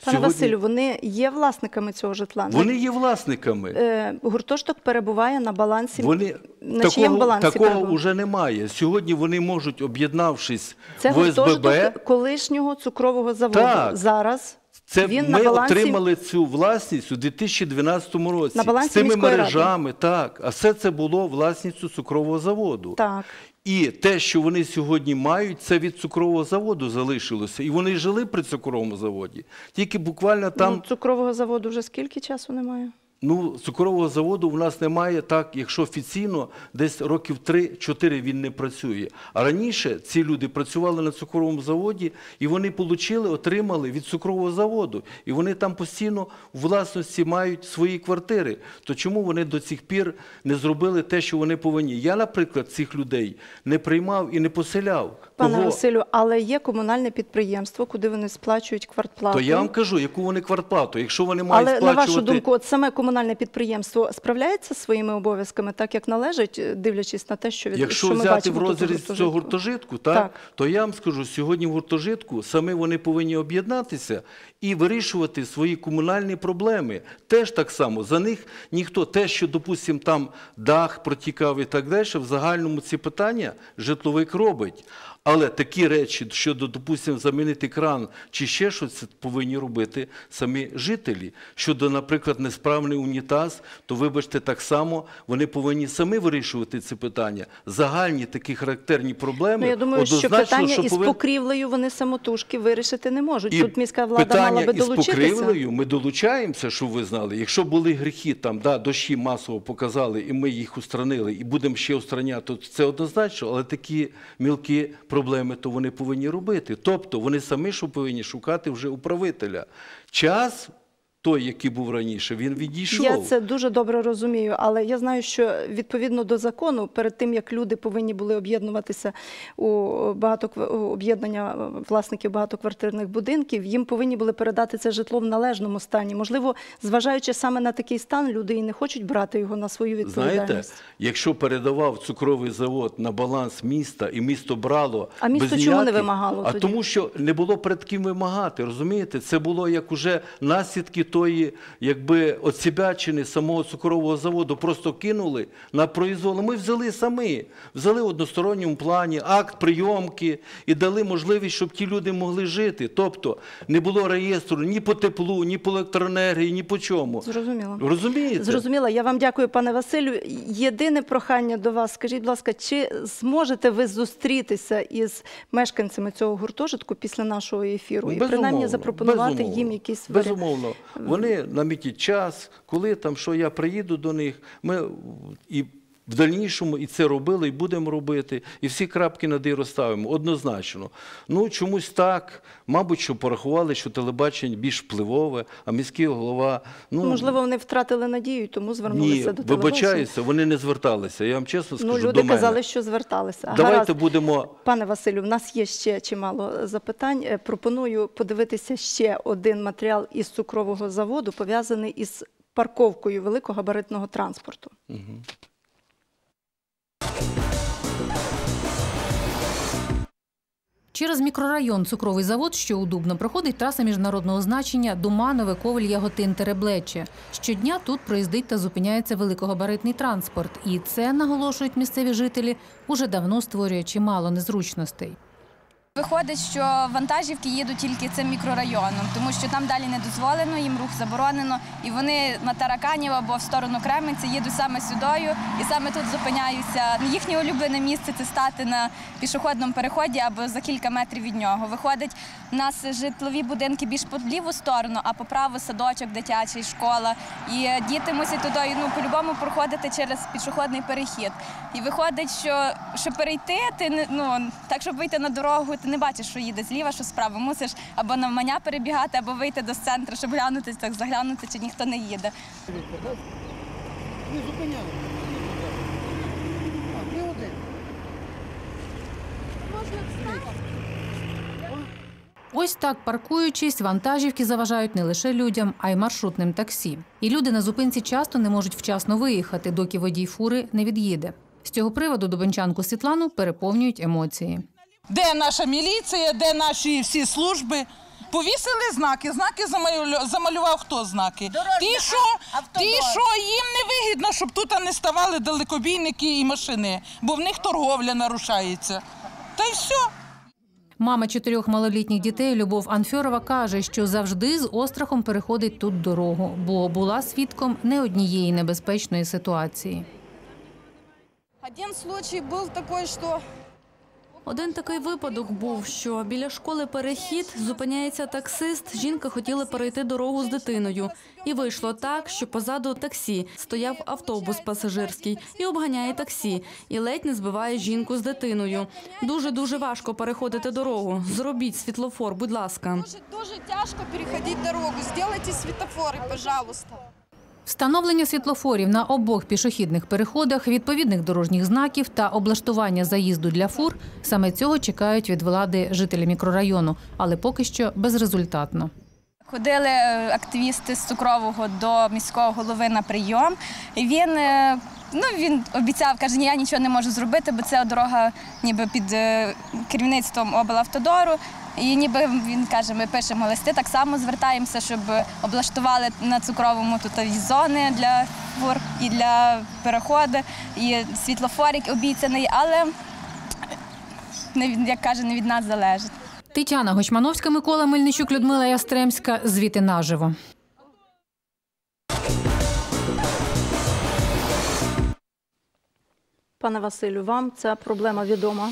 Пане Василю, вони є власниками цього житла. вони є власниками. Е, Гуртожиток перебуває на балансі. Вони на такого, балансі такого перебуває? вже немає. Сьогодні вони можуть, об'єднавшись Це в гуртожиток колишнього цукрового заводу. Так. Зараз Це він ми на балансі отримали цю власність у 2012 році На балансі з цими міської ради. мережами. Так, а все це було власністю цукрового заводу. Так. І те, що вони сьогодні мають, це від цукрового заводу залишилося. І вони жили при цукровому заводі. Тільки буквально там Ну, цукрового заводу вже скільки часу немає? Ну, цукрового заводу у нас немає так, якщо офіційно, десь років 3-4 він не працює. А раніше ці люди працювали на цукровому заводі, і вони отримали, отримали від цукрового заводу. І вони там постійно у власності мають свої квартири. То чому вони до цих пір не зробили те, що вони повинні? Я, наприклад, цих людей не приймав і не поселяв. Пане Кого? Василю, але є комунальне підприємство, куди вони сплачують квартплату. То я вам кажу, яку вони квартплату. Якщо вони мають Але на сплачувати... вашу думку, от саме комунальне підприємство справляється зі своїми обов'язками так, як належить, дивлячись на те, що від Якщо що ми взяти бачимо в тут у розріз цього гуртожитку, так, Так. то я вам скажу, сьогодні в гуртожитку саме вони повинні об'єднатися і вирішувати свої комунальні проблеми. Теж так само. За них ніхто, те, що, допустимо, там дах протікав і так далі, в загальному ці питання житловик робить. Але такі речі, щодо, допустимо, замінити кран чи ще щось, повинні робити самі жителі. Щодо, наприклад, несправний унітаз, то, вибачте, так само вони повинні самі вирішувати ці питання. Загальні такі характерні проблеми. Ну, я думаю, що питання що із повин- покрівлею вони самотужки вирішити не можуть. і Тут міська влада питання мала би із долучитися. покривлею ми долучаємося, щоб ви знали. Якщо були гріхи, там да, дощі масово показали, і ми їх устранили, і будемо ще устраняти, то це однозначно, але такі мілкі проблеми, то вони повинні робити. Тобто вони самі що повинні шукати вже управителя. Час той, який був раніше, він відійшов. Я це дуже добре розумію, але я знаю, що відповідно до закону, перед тим як люди повинні були об'єднуватися у багато об'єднання власників багатоквартирних будинків, їм повинні були передати це житло в належному стані. Можливо, зважаючи саме на такий стан, люди і не хочуть брати його на свою відповідальність. Знаєте, якщо передавав цукровий завод на баланс міста, і місто брало А місто без чому не вимагало А тоді? тому, що не було перед ким вимагати. Розумієте, це було як уже наслідки тої, якби оцібячини самого цукрового заводу. Просто кинули на произвол. Ми взяли самі, взяли в односторонньому плані акт прийомки і дали можливість, щоб ті люди могли жити. Тобто не було реєстру ні по теплу, ні по електроенергії, ні по чому. Зрозуміло. Розумієте? Зрозуміла. Я вам дякую, пане Василю. Єдине прохання до вас. Скажіть, будь ласка, чи зможете ви зустрітися із мешканцями цього гуртожитку після нашого ефіру і принаймні запропонувати безумовно, їм якісь варіанти? безумовно. Вони намітять час, коли там що я приїду до них. Ми і в дальнішому і це робили, і будемо робити, і всі крапки над «і» розставимо однозначно. Ну чомусь так, мабуть, що порахували, що телебачення більш впливове, а міський голова. Ну Можливо, вони втратили надію, тому звернулися ні, до телебачення. вибачаюся, вони не зверталися. Я вам чесно скажу. Ну, люди до мене. казали, що зверталися. Давайте Гаразд. будемо Пане Василю, в нас є ще чимало запитань. Е, Пропоную подивитися ще один матеріал із цукрового заводу, пов'язаний із парковкою великогабаритного транспорту. Через мікрорайон Цукровий завод, що у Дубно, проходить траса міжнародного значення Думанове, Ковель, Яготин, Тереблече. Щодня тут проїздить та зупиняється великогабаритний транспорт. І це, наголошують місцеві жителі, уже давно створює чимало незручностей. Виходить, що вантажівки їдуть тільки цим мікрорайоном, тому що там далі не дозволено, їм рух заборонено, і вони на Тараканів або в сторону Кременця їдуть саме сюдою і саме тут зупиняються. Їхнє улюблене місце це стати на пішохідному переході або за кілька метрів від нього. Виходить, у нас житлові будинки більш по ліву сторону, а по праву садочок, дитячий, школа. І діти мусять туди ну, по-любому проходити через пішохідний перехід. І виходить, що щоб перейти, ти ну так, щоб вийти на дорогу, ти не бачиш, що їде зліва, що справа. Мусиш або навмання перебігати, або вийти до центру, щоб глянути, так заглянути, чи ніхто не їде. Не зупиняй. А, ви один. Ось так паркуючись, вантажівки заважають не лише людям, а й маршрутним таксі. І люди на зупинці часто не можуть вчасно виїхати, доки водій фури не від'їде. З цього приводу дубенчанку Світлану переповнюють емоції. Де наша міліція, де наші всі служби? Повісили знаки, знаки замалю- замалював хто знаки? ті, що, ті, що їм не вигідно, щоб тут не ставали далекобійники і машини, бо в них торговля нарушається. Та й все. Мама чотирьох малолітніх дітей Любов Анфьорова каже, що завжди з острахом переходить тут дорогу, бо була свідком не однієї небезпечної ситуації. Один случай был такой, что Один такий випадок був, що біля школи перехід зупиняється таксист. Жінка хотіла перейти дорогу з дитиною, і вийшло так, що позаду таксі стояв автобус пасажирський і обганяє таксі, і ледь не збиває жінку з дитиною. Дуже дуже важко переходити дорогу. Зробіть світлофор, будь ласка. дуже тяжко переходить дорогу. Сделайте светофоры, пожалуйста. Встановлення світлофорів на обох пішохідних переходах, відповідних дорожніх знаків та облаштування заїзду для фур саме цього чекають від влади жителі мікрорайону, але поки що безрезультатно. Ходили е, активісти з цукрового до міського голови на прийом. Він, е, ну, він обіцяв, каже, я нічого не можу зробити, бо це дорога ніби під е, керівництвом облавтодору. І ніби він каже, ми пишемо листи, так само звертаємося, щоб облаштували на цукровому тут зони для фур і для переходу, і світлофорик обіцяний, але як каже, не від нас залежить. Тетяна Гочмановська, Микола Мельничук, Людмила Ястремська. Звіти наживо. Пане Василю, вам ця проблема відома?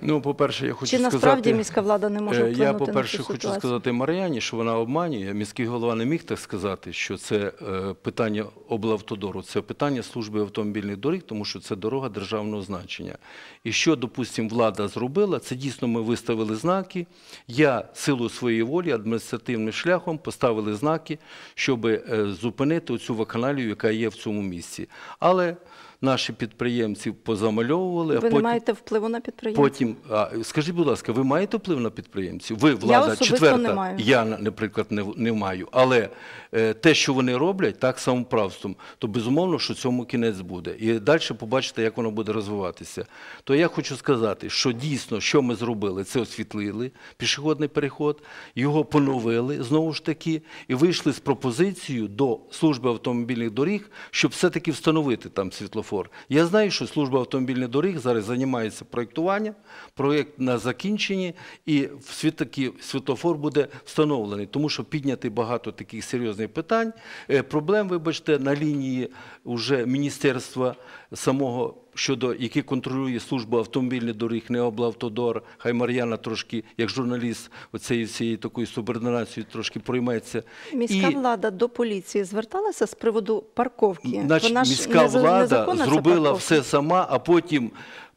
Ну, по-перше, я хочу Чи сказати... насправді міська влада не може Е, вплинути Я, по-перше, хочу ситуацію? сказати Мар'яні, що вона обманює. Міський голова не міг так сказати, що це е, питання облавтодору, це питання служби автомобільних доріг, тому що це дорога державного значення. І що, допустимо, влада зробила, це дійсно ми виставили знаки. Я силу своєї волі адміністративним шляхом поставили знаки, щоб е, зупинити оцю ваканалію, яка є в цьому місці. Але наші підприємці позамальовували, а Ви не маєте впливу на підприємців? Потім, а, скажіть, будь ласка, ви маєте вплив на підприємців? Ви влада четверта. не маю. Я, наприклад, не, не маю. Але е, те, що вони роблять, так самоправством, то безумовно, що цьому кінець буде. І далі побачите, як воно буде розвиватися. То я хочу сказати, що дійсно, що ми зробили, це освітлили пішохідний переход, його поновили знову ж таки, і вийшли з пропозицією до служби автомобільних доріг, щоб все-таки встановити там світлофор. Я знаю, що служба автомобільних доріг зараз займається проєктуванням, проєкт на закінченні, і все-таки світлофор буде встановлений, тому що підняти багато таких серйозних питань, е, проблем, вибачте, на лінії вже міністерства самого щодо які контролює службу автомобільних доріг, не облавтодор. Хай Мар'яна трошки, як журналіст, оцеї всієї такої субординацією трошки пройметься. Міська І- влада до поліції зверталася з приводу парковки. Значить, Вона ж міська влада незаконна зробила все сама, а потім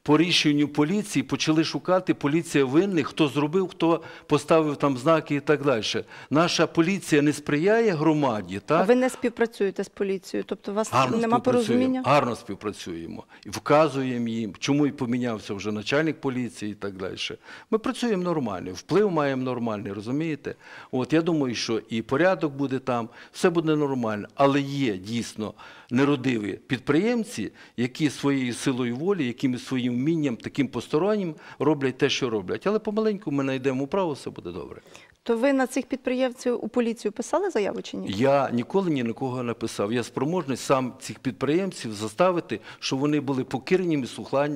по рішенню поліції почали шукати поліція винних, хто зробив, хто поставив там знаки і так далі. Наша поліція не сприяє громаді, А ви не співпрацюєте з поліцією, тобто у вас Гарно нема порозуміння? гарно співпрацюємо і вказуємо їм, чому і помінявся вже начальник поліції і так далі. Ми працюємо нормально, вплив маємо нормальний, розумієте? От я думаю, що і порядок буде там, все буде нормально, але є дійсно неродиві підприємці, які своєю силою волі, яким своїм вмінням, таким постороннім роблять те, що роблять. Але помаленьку ми знайдемо управу, все буде добре. То ви на цих підприємців у поліцію писали заяву чи ні? Я ніколи ні на кого не писав. Я спроможний сам цих підприємців заставити, щоб вони були покірними,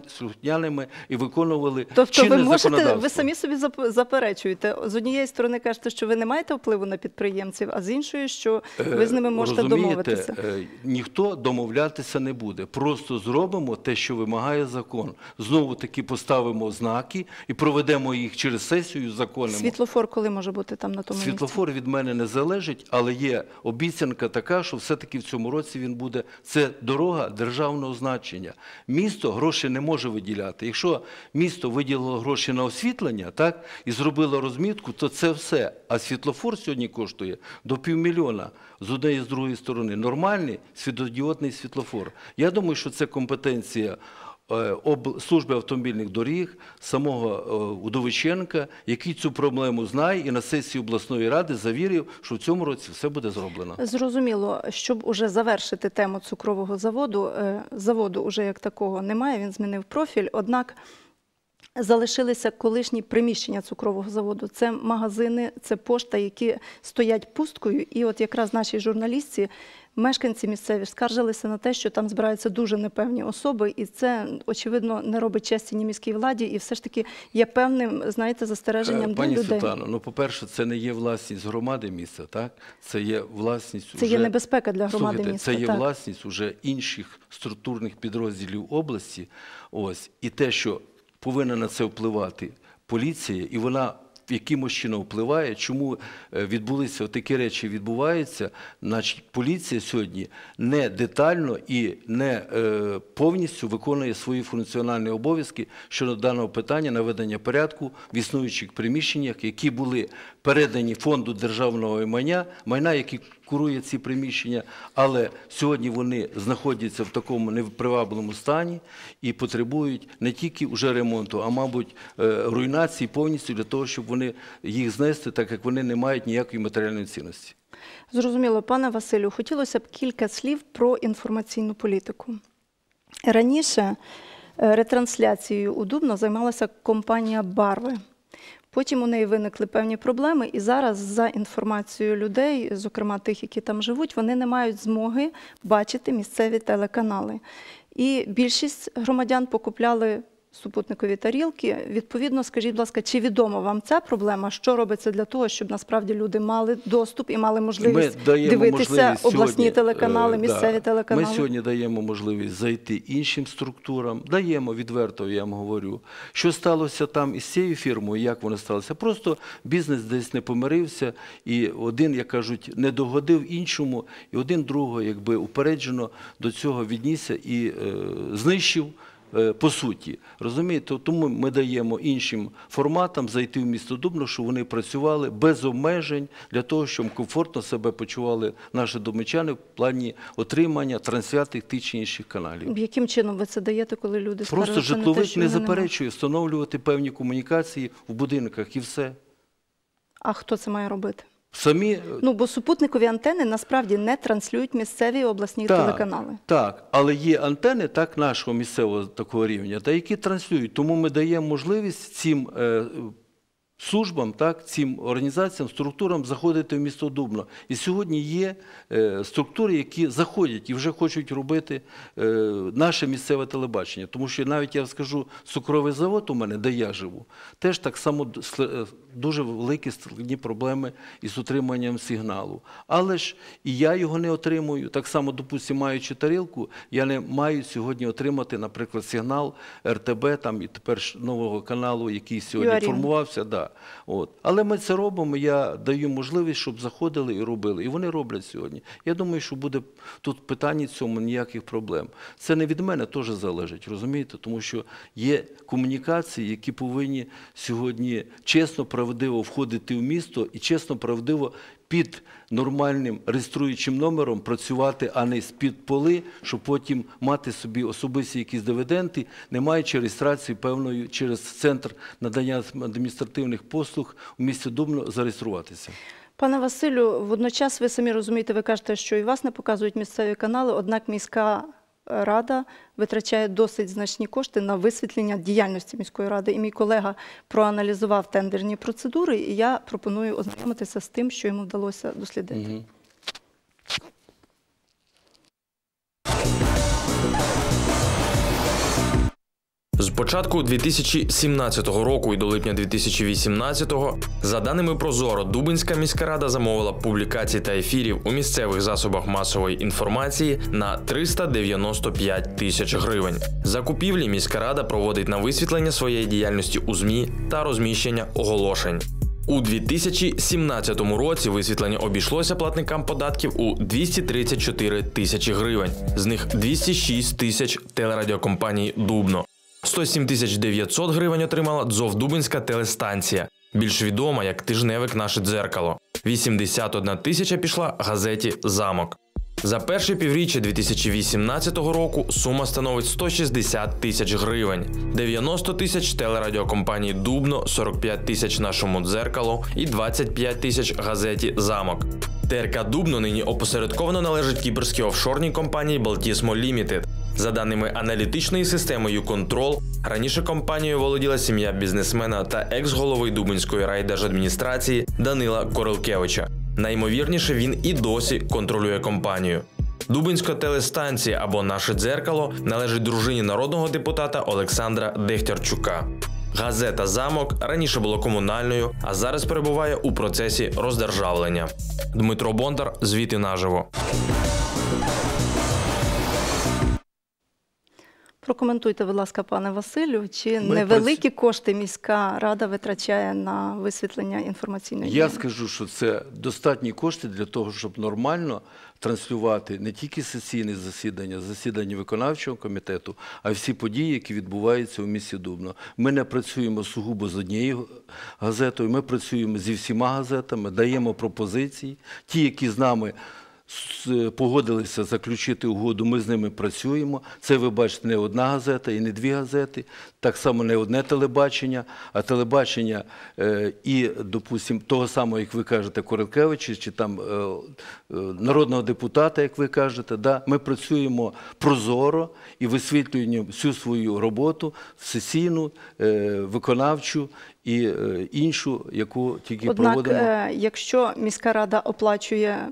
слухняними і виконували Тобто чинне ви можете, законодавство. ви самі собі заперечуєте. З однієї сторони кажете, що ви не маєте впливу на підприємців, а з іншої, що ви з ними Е, можете розумієте, домовитися. е, ніхто домовлятися не буде. Просто зробимо те, що вимагає закон. Знову таки поставимо знаки і проведемо їх через сесію законом. Світлофор коли може бути там на тому? Світлофор від мене не залежить, але є обіцянка така, що все-таки в цьому році він буде. Це дорога державного значення. Місто гроші не може виділяти. Якщо місто виділило гроші на освітлення, так і зробило розмітку, то це все. А світлофор сьогодні коштує до півмільйона з однієї з другої сторони. Нормальний світлодіодний світлофор. Я думаю, що це компетенція. Е, служби автомобільних доріг, самого е, Удовиченка, який цю проблему знає і на сесії обласної ради завірив, що в цьому році все буде зроблено. Зрозуміло, щоб уже завершити тему цукрового заводу, е, заводу уже як такого немає, він змінив профіль, однак залишилися колишні приміщення цукрового заводу. Це магазини, це пошта, які стоять пусткою. І от якраз наші журналістці, мешканці місцеві скаржилися на те, що там збираються дуже непевні особи, і це, очевидно, не робить честі ні міській владі, і все ж таки є певним, знаєте, застереженням Е, для Пані людей. Світлано, ну, по-перше, це не є власність громади міста, так? Це є власність Це є небезпека для громади Слухайте, міста, Це є так. власність уже інших структурних підрозділів області. Ось. І те, що повинна на це впливати поліція, і вона якимось чином впливає, чому е, відбулися такі речі відбуваються, значить поліція сьогодні не детально і не е, повністю виконує свої функціональні обов'язки щодо даного питання наведення порядку в існуючих приміщеннях, які були передані фонду державного майна, майна, який курує ці приміщення, але сьогодні вони знаходяться в такому непривабливому стані і потребують не тільки вже ремонту, а мабуть е, руйнації повністю для того, щоб вони їх знести, так як вони не мають ніякої матеріальної цінності. Зрозуміло, пане Василю, хотілося б кілька слів про інформаційну політику. Раніше е, ретрансляцією у Дубно займалася компанія Барви. Потім у неї виникли певні проблеми, і зараз, за інформацією людей, зокрема тих, які там живуть, вони не мають змоги бачити місцеві телеканали. І більшість громадян покупляли супутникові тарілки. Відповідно, скажіть, будь ласка, чи відома вам ця проблема? Що робиться для того, щоб насправді люди мали доступ і мали можливість Ми даємо дивитися можливість обласні сьогодні, телеканали, е, місцеві да, телеканали? Ми сьогодні даємо можливість зайти іншим структурам. Даємо відверто, я вам говорю. Що сталося там із цією фірмою, як воно сталося? Просто бізнес десь не помирився, і один, як кажуть, не догодив іншому, і один другого якби упереджено до цього віднісся і е, знищив. Е, По суті, розумієте, тому ми даємо іншим форматам зайти в місто Дубно, щоб вони працювали без обмежень для того, щоб комфортно себе почували наші домичани в плані отримання трансляцій тих чи інших каналів. Яким чином ви це даєте, коли люди Просто житловик не заперечує встановлювати певні комунікації в будинках і все. А хто це має робити? Самі Ну, бо супутникові антени насправді не транслюють місцеві обласні телеканали. Так, але є антени так нашого місцевого такого рівня, та які транслюють. Тому ми даємо можливість цим е, службам, так, цим організаціям, структурам заходити в місто Дубно. І сьогодні є е, структури, які заходять і вже хочуть робити е, наше місцеве телебачення. Тому що навіть я скажу, цукровий завод у мене, де я живу, теж так само е, дуже великі складні проблеми із утриманням сигналу. Але ж і я його не отримую. Так само, допустимо, маючи тарілку, я не маю сьогодні отримати, наприклад, сигнал РТБ там і тепер нового каналу, який сьогодні Юарін. формувався. Да. От. Але ми це робимо. Я даю можливість, щоб заходили і робили. І вони роблять сьогодні. Я думаю, що буде тут питання цьому ніяких проблем. Це не від мене теж залежить, розумієте? Тому що є комунікації, які повинні сьогодні чесно, правдиво входити в місто і чесно, правдиво під нормальним реєструючим номером працювати, а не з-під поли, щоб потім мати собі особисті якісь дивіденди, не маючи реєстрації певної через центр надання адміністративних послуг у місті Дубно зареєструватися. Пане Василю, водночас ви самі розумієте, ви кажете, що і вас не показують місцеві канали, однак міська рада витрачає досить значні кошти на висвітлення діяльності міської ради. І мій колега проаналізував тендерні процедури, і я пропоную ознайомитися з тим, що йому вдалося дослідити. З початку 2017 року і до липня 2018, за даними Прозоро, Дубинська міська рада замовила публікацій та ефірів у місцевих засобах масової інформації на 395 тисяч гривень. Закупівлі міська рада проводить на висвітлення своєї діяльності у ЗМІ та розміщення оголошень. У 2017 році висвітлення обійшлося платникам податків у 234 тисячі гривень. З них 206 тисяч телерадіокомпанії Дубно. 107 тисяч 900 гривень отримала Дзовдубинська телестанція, більш відома як тижневик Наше дзеркало. 81 тисяча пішла газеті Замок. За перше півріччя 2018 року сума становить 160 тисяч гривень, 90 тисяч телерадіокомпанії Дубно, 45 тисяч нашому дзеркалу і 25 тисяч газеті Замок. ТРК Дубно нині опосередковано належить кіпрській офшорній компанії Baltismo Limited. За даними аналітичної системи «Юконтрол», раніше компанією володіла сім'я бізнесмена та екс-голови Дубинської райдержадміністрації Данила Корилкевича. Наймовірніше, він і досі контролює компанію. Дубинська телестанція або наше дзеркало належить дружині народного депутата Олександра Дехтярчука. Газета Замок раніше була комунальною, а зараз перебуває у процесі роздержавлення. Дмитро Бондар, звіти наживо. Прокоментуйте, будь ласка, пане Василю, чи Ми невеликі кошти міська рада витрачає на висвітлення інформаційної Я діяльності? скажу, що це достатні кошти для того, щоб нормально транслювати не тільки сесійні засідання, засідання виконавчого комітету, а й всі події, які відбуваються у місті Дубно. Ми не працюємо сугубо з однією газетою, ми працюємо зі всіма газетами, даємо пропозиції. Ті, які з нами погодилися заключити угоду, ми з ними працюємо. Це ви бачите не одна газета і не дві газети, так само не одне телебачення, а телебачення е, і, допустимо, того самого, як ви кажете, Корилкевича, чи там е, е, народного депутата, як ви кажете, да, ми працюємо прозоро і висвітлюємо всю свою роботу сесійну, е, виконавчу і е, іншу, яку тільки Однак, проводимо. е, якщо міська рада оплачує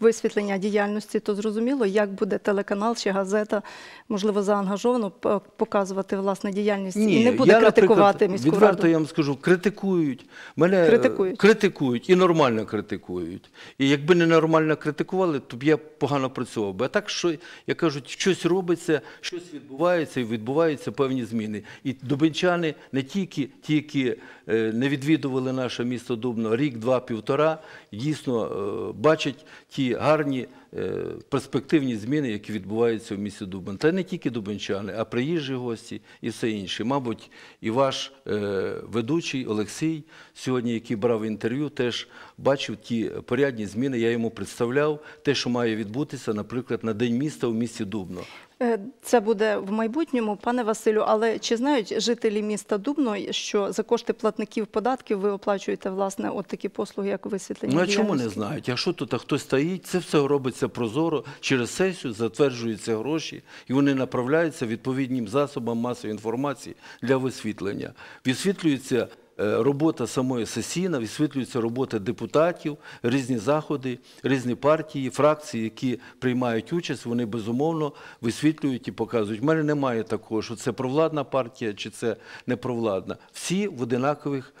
висвітлення діяльності, то зрозуміло, як буде телеканал чи газета, можливо, заангажовано показувати власне діяльність і не буде я, критикувати міську відверто раду. я вам скажу, критикують. Мене е, Критикують. критикують і нормально критикують. І якби не нормально критикували, то б я погано працював би. А так, що я кажу, щось робиться, щось відбувається, і відбуваються певні зміни. І дубинчани не тільки ті, які не відвідували наше місто Дубно рік, два, півтора, дійсно е, бачать ті гарні е, перспективні зміни, які відбуваються в місті Дубен. Та не тільки дубенчани, а приїжджі гості і все інше. Мабуть, і ваш е, ведучий Олексій, сьогодні, який брав інтерв'ю, теж бачив ті порядні зміни. Я йому представляв те, що має відбутися, наприклад, на День міста у місті Дубно. Е, Це буде в майбутньому, пане Василю. Але чи знають жителі міста Дубно, що за кошти платників податків ви оплачуєте власне от такі послуги, як висвітлення? Ну а чому не знають? Якщо тут хтось стоїть, це все робиться прозоро через сесію, затверджуються гроші, і вони направляються відповідним засобам масової інформації для висвітлення. Висвітлюється робота самої сесійна, висвітлюється робота депутатів, різні заходи, різні партії, фракції, які приймають участь, вони безумовно висвітлюють і показують. У мене немає такого, що це провладна партія чи це не провладна. Всі в одинакових.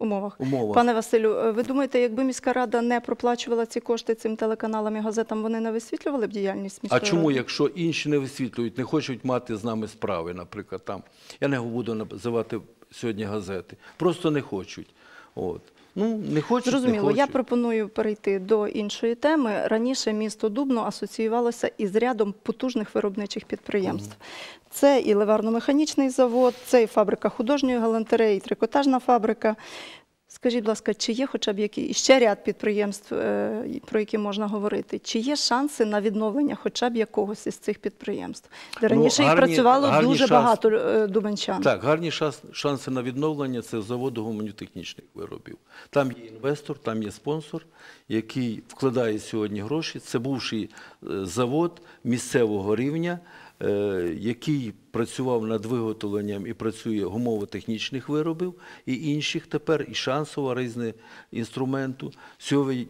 Умовах. Умовах. Пане Василю, е, ви думаєте, якби міська рада не проплачувала ці кошти цим телеканалам і газетам, вони не висвітлювали б діяльність А чому, ради? якщо інші не висвітлюють, не хочуть мати з нами справи, наприклад, там. Я не буду називати сьогодні газети. Просто не хочуть. От. Ну, не хочуть, Зрозуміло, не хочуть. я пропоную перейти до іншої теми. Раніше місто Дубно асоціювалося із рядом потужних виробничих підприємств. Це і леварно-механічний завод, це і фабрика художньої галантереї, і трикотажна фабрика. Скажіть, будь ласка, чи є хоча б які ще ряд підприємств, е, про які можна говорити? Чи є шанси на відновлення хоча б якогось із цих підприємств, де Ну, раніше їх працювало гарні дуже шанс- багато е, дубенчан? Так, гарні шанс- шанси на відновлення це заводу гуманітехнічних виробів. Там є інвестор, там є спонсор, який вкладає сьогодні гроші. Це бувший е, завод місцевого рівня, який працював над виготовленням і працює гумово-технічних виробів і інших тепер, і шансова різне інструменту.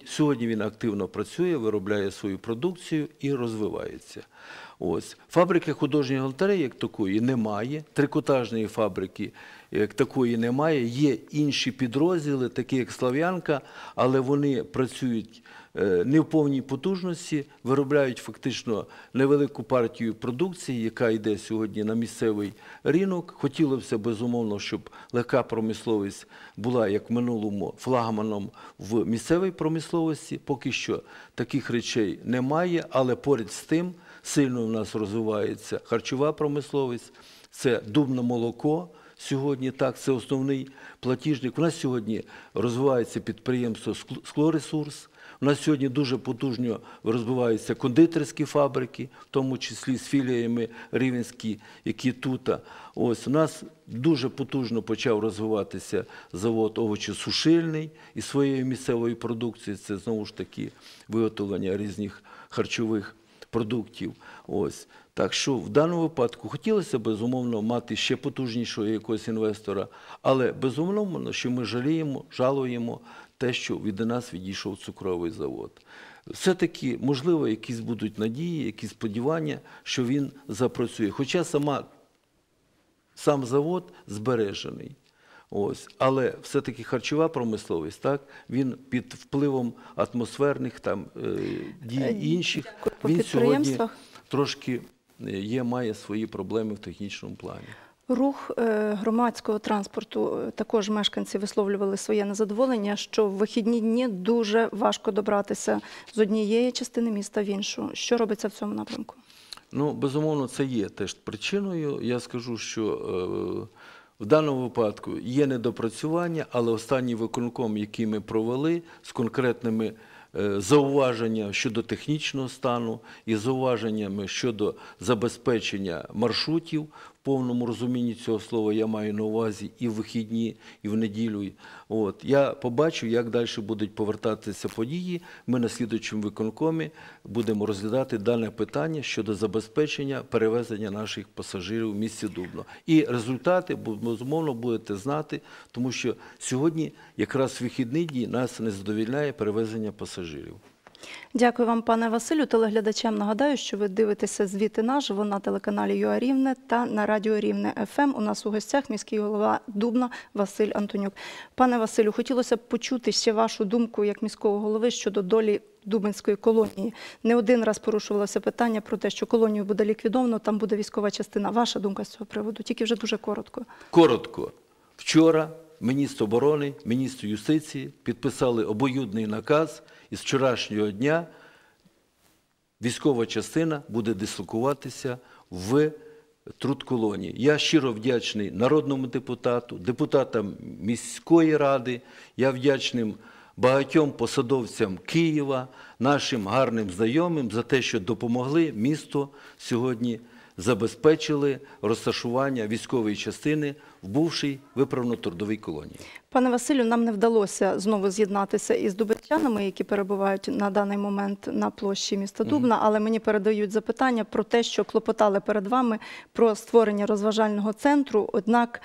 Сьогодні, він активно працює, виробляє свою продукцію і розвивається. Ось фабрики художньої галантереї як такої немає. Трикотажної фабрики як такої немає. Є інші підрозділи, такі як Слав'янка, але вони працюють е, не в повній потужності, виробляють фактично невелику партію продукції, яка йде сьогодні на місцевий ринок. Хотілося б безумовно, щоб легка промисловість була як в минулому флагманом в місцевій промисловості. Поки що таких речей немає, але поряд з тим сильно в нас розвивається харчова промисловість, це дубне молоко. Сьогодні так, це основний платіжник. У нас сьогодні розвивається підприємство «Скло- «Склоресурс». У нас сьогодні дуже потужно розвиваються кондитерські фабрики, в тому числі з філіями Рівенські, які тут. Ось у нас дуже потужно почав розвиватися завод овочесушильний і своєю місцевою продукцією. Це знову ж таки виготовлення різних харчових продуктів. Ось. Так що в даному випадку хотілося б, безумовно, мати ще потужнішого якогось інвестора, але безумовно, що ми жаліємо, жалуємо те, що від нас відійшов цукровий завод. Все-таки, можливо, якісь будуть надії, якісь сподівання, що він запрацює. Хоча сама, сам завод збережений. Ось. Але все-таки харчова промисловість, так, він під впливом атмосферних там, е, дій Е, інших, він сьогодні трошки е, є, має свої проблеми в технічному плані. Рух е, громадського транспорту е, також мешканці висловлювали своє незадоволення, що в вихідні дні дуже важко добратися з однієї частини міста в іншу. Що робиться в цьому напрямку? Ну, безумовно, це є теж причиною. Я скажу, що е, в даному випадку є недопрацювання, але останній виконком, який ми провели з конкретними зауваженнями щодо технічного стану і зауваженнями щодо забезпечення маршрутів, повному розумінні цього слова я маю на увазі і в вихідні, і в неділю. От я побачив, як далі будуть повертатися події. Ми на слідуючому виконкомі будемо розглядати дане питання щодо забезпечення перевезення наших пасажирів в місті Дубно. І результати безумовно будете знати, тому що сьогодні якраз в вихідні дні нас не задовільняє перевезення пасажирів. Дякую вам, пане Василю. Телеглядачам нагадаю, що ви дивитеся звіти наживо на телеканалі UA Рівне та на радіо Рівне ФМ. У нас у гостях міський голова Дубна Василь Антонюк. Пане Василю, хотілося б почути ще вашу думку як міського голови щодо долі Дубенської колонії. Не один раз порушувалося питання про те, що колонію буде ліквідовано, там буде військова частина. Ваша думка з цього приводу? Тільки вже дуже коротко. Коротко, вчора міністр оборони, міністр юстиції підписали обоюдний наказ, і з вчорашнього дня військова частина буде дислокуватися в трудколонії. Я щиро вдячний народному депутату, депутатам міської ради, я вдячним багатьом посадовцям Києва, нашим гарним знайомим за те, що допомогли місту сьогодні забезпечили розташування військової частини в бувшій виправно-трудовій колонії. Пане Василю, нам не вдалося знову з'єднатися із дубинчанами, які перебувають на даний момент на площі міста Дубна, але мені передають запитання про те, що клопотали перед вами про створення розважального центру. Однак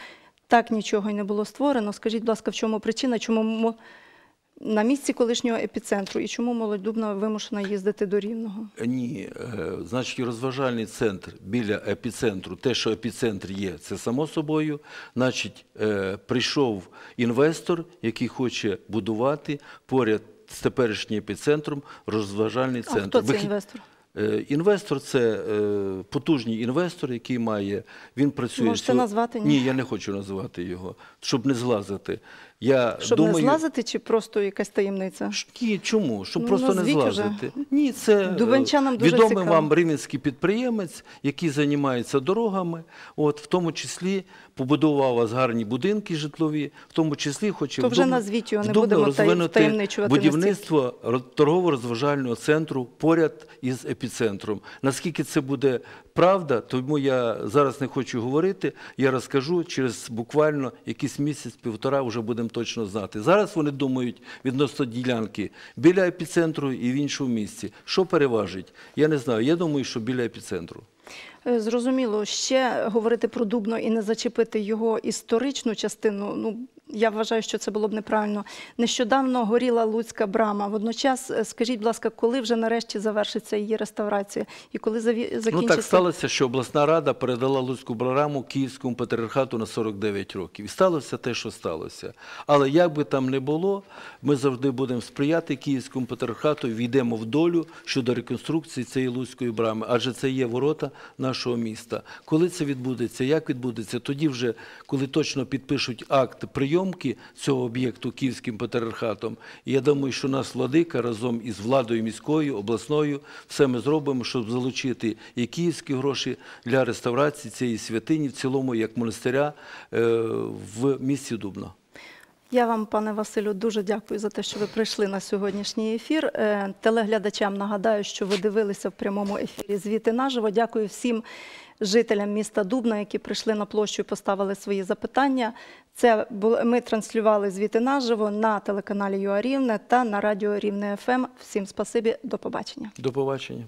так нічого й не було створено. Скажіть, будь ласка, в чому причина, чому на місці колишнього епіцентру і чому молодь вимушена їздити до Рівного? Ні, е, значить, розважальний центр біля епіцентру, те, що епіцентр є, це само собою. Значить, е, прийшов інвестор, який хоче будувати поряд з теперішнім епіцентром розважальний А центр. хто це інвестор? Е, Інвестор це потужний інвестор, який має. Він працює Можете назвати? Ні. Ні, я не хочу називати його, щоб не злазити. Я Щоб думаю, не злазити, чи просто якась таємниця? Ні, чому? Щоб Ну, просто не злазити. Ні, це е, Дубенчанам дуже відомий цікаво. вам рівненський підприємець, який займається дорогами. От в тому числі побудував вас гарні будинки житлові, в тому числі хоче То вже вдобно- назвіть його, не будемо розвинути будівництво ро- торгово-розважального центру поряд із епіцентром. Наскільки це буде правда, тому я зараз не хочу говорити. Я розкажу через буквально якийсь місяць-півтора вже будемо точно знати. Зараз вони думають відносно ділянки біля епіцентру і в іншому місці. Що переважить? Я не знаю. Я думаю, що біля епіцентру. Е, Зрозуміло, ще говорити про Дубно і не зачепити його історичну частину. Ну я вважаю, що це було б неправильно. Нещодавно горіла Луцька брама. Водночас, е, скажіть, будь ласка, коли вже нарешті завершиться її реставрація і коли закінчиться? Ну так сталося, що обласна рада передала Луцьку брараму Київському патріархату на 49 років. І сталося те, що сталося. Але як би там не було, ми завжди будемо сприяти Київському патріархату, війдемо в долю щодо реконструкції цієї Луцької брами, адже це є ворота нашого міста. Коли це відбудеться, як відбудеться, тоді вже, коли точно підпишуть акт прийомки цього об'єкту Київським патріархатом, я думаю, що нас владика разом із владою міською, обласною, все ми зробимо, щоб залучити і київські гроші для реставрації цієї святині в цілому, як монастиря е, в місті Дубно. Я вам, пане Василю, дуже дякую за те, що ви прийшли на сьогоднішній ефір. Е, Телеглядачам нагадаю, що ви дивилися в прямому ефірі звіти наживо. Дякую всім жителям міста Дубна, які прийшли на площу і поставили свої запитання. Це ми транслювали звіти наживо на телеканалі UA Рівне та на радіо Рівне ФМ. Всім спасибі, до побачення. До побачення.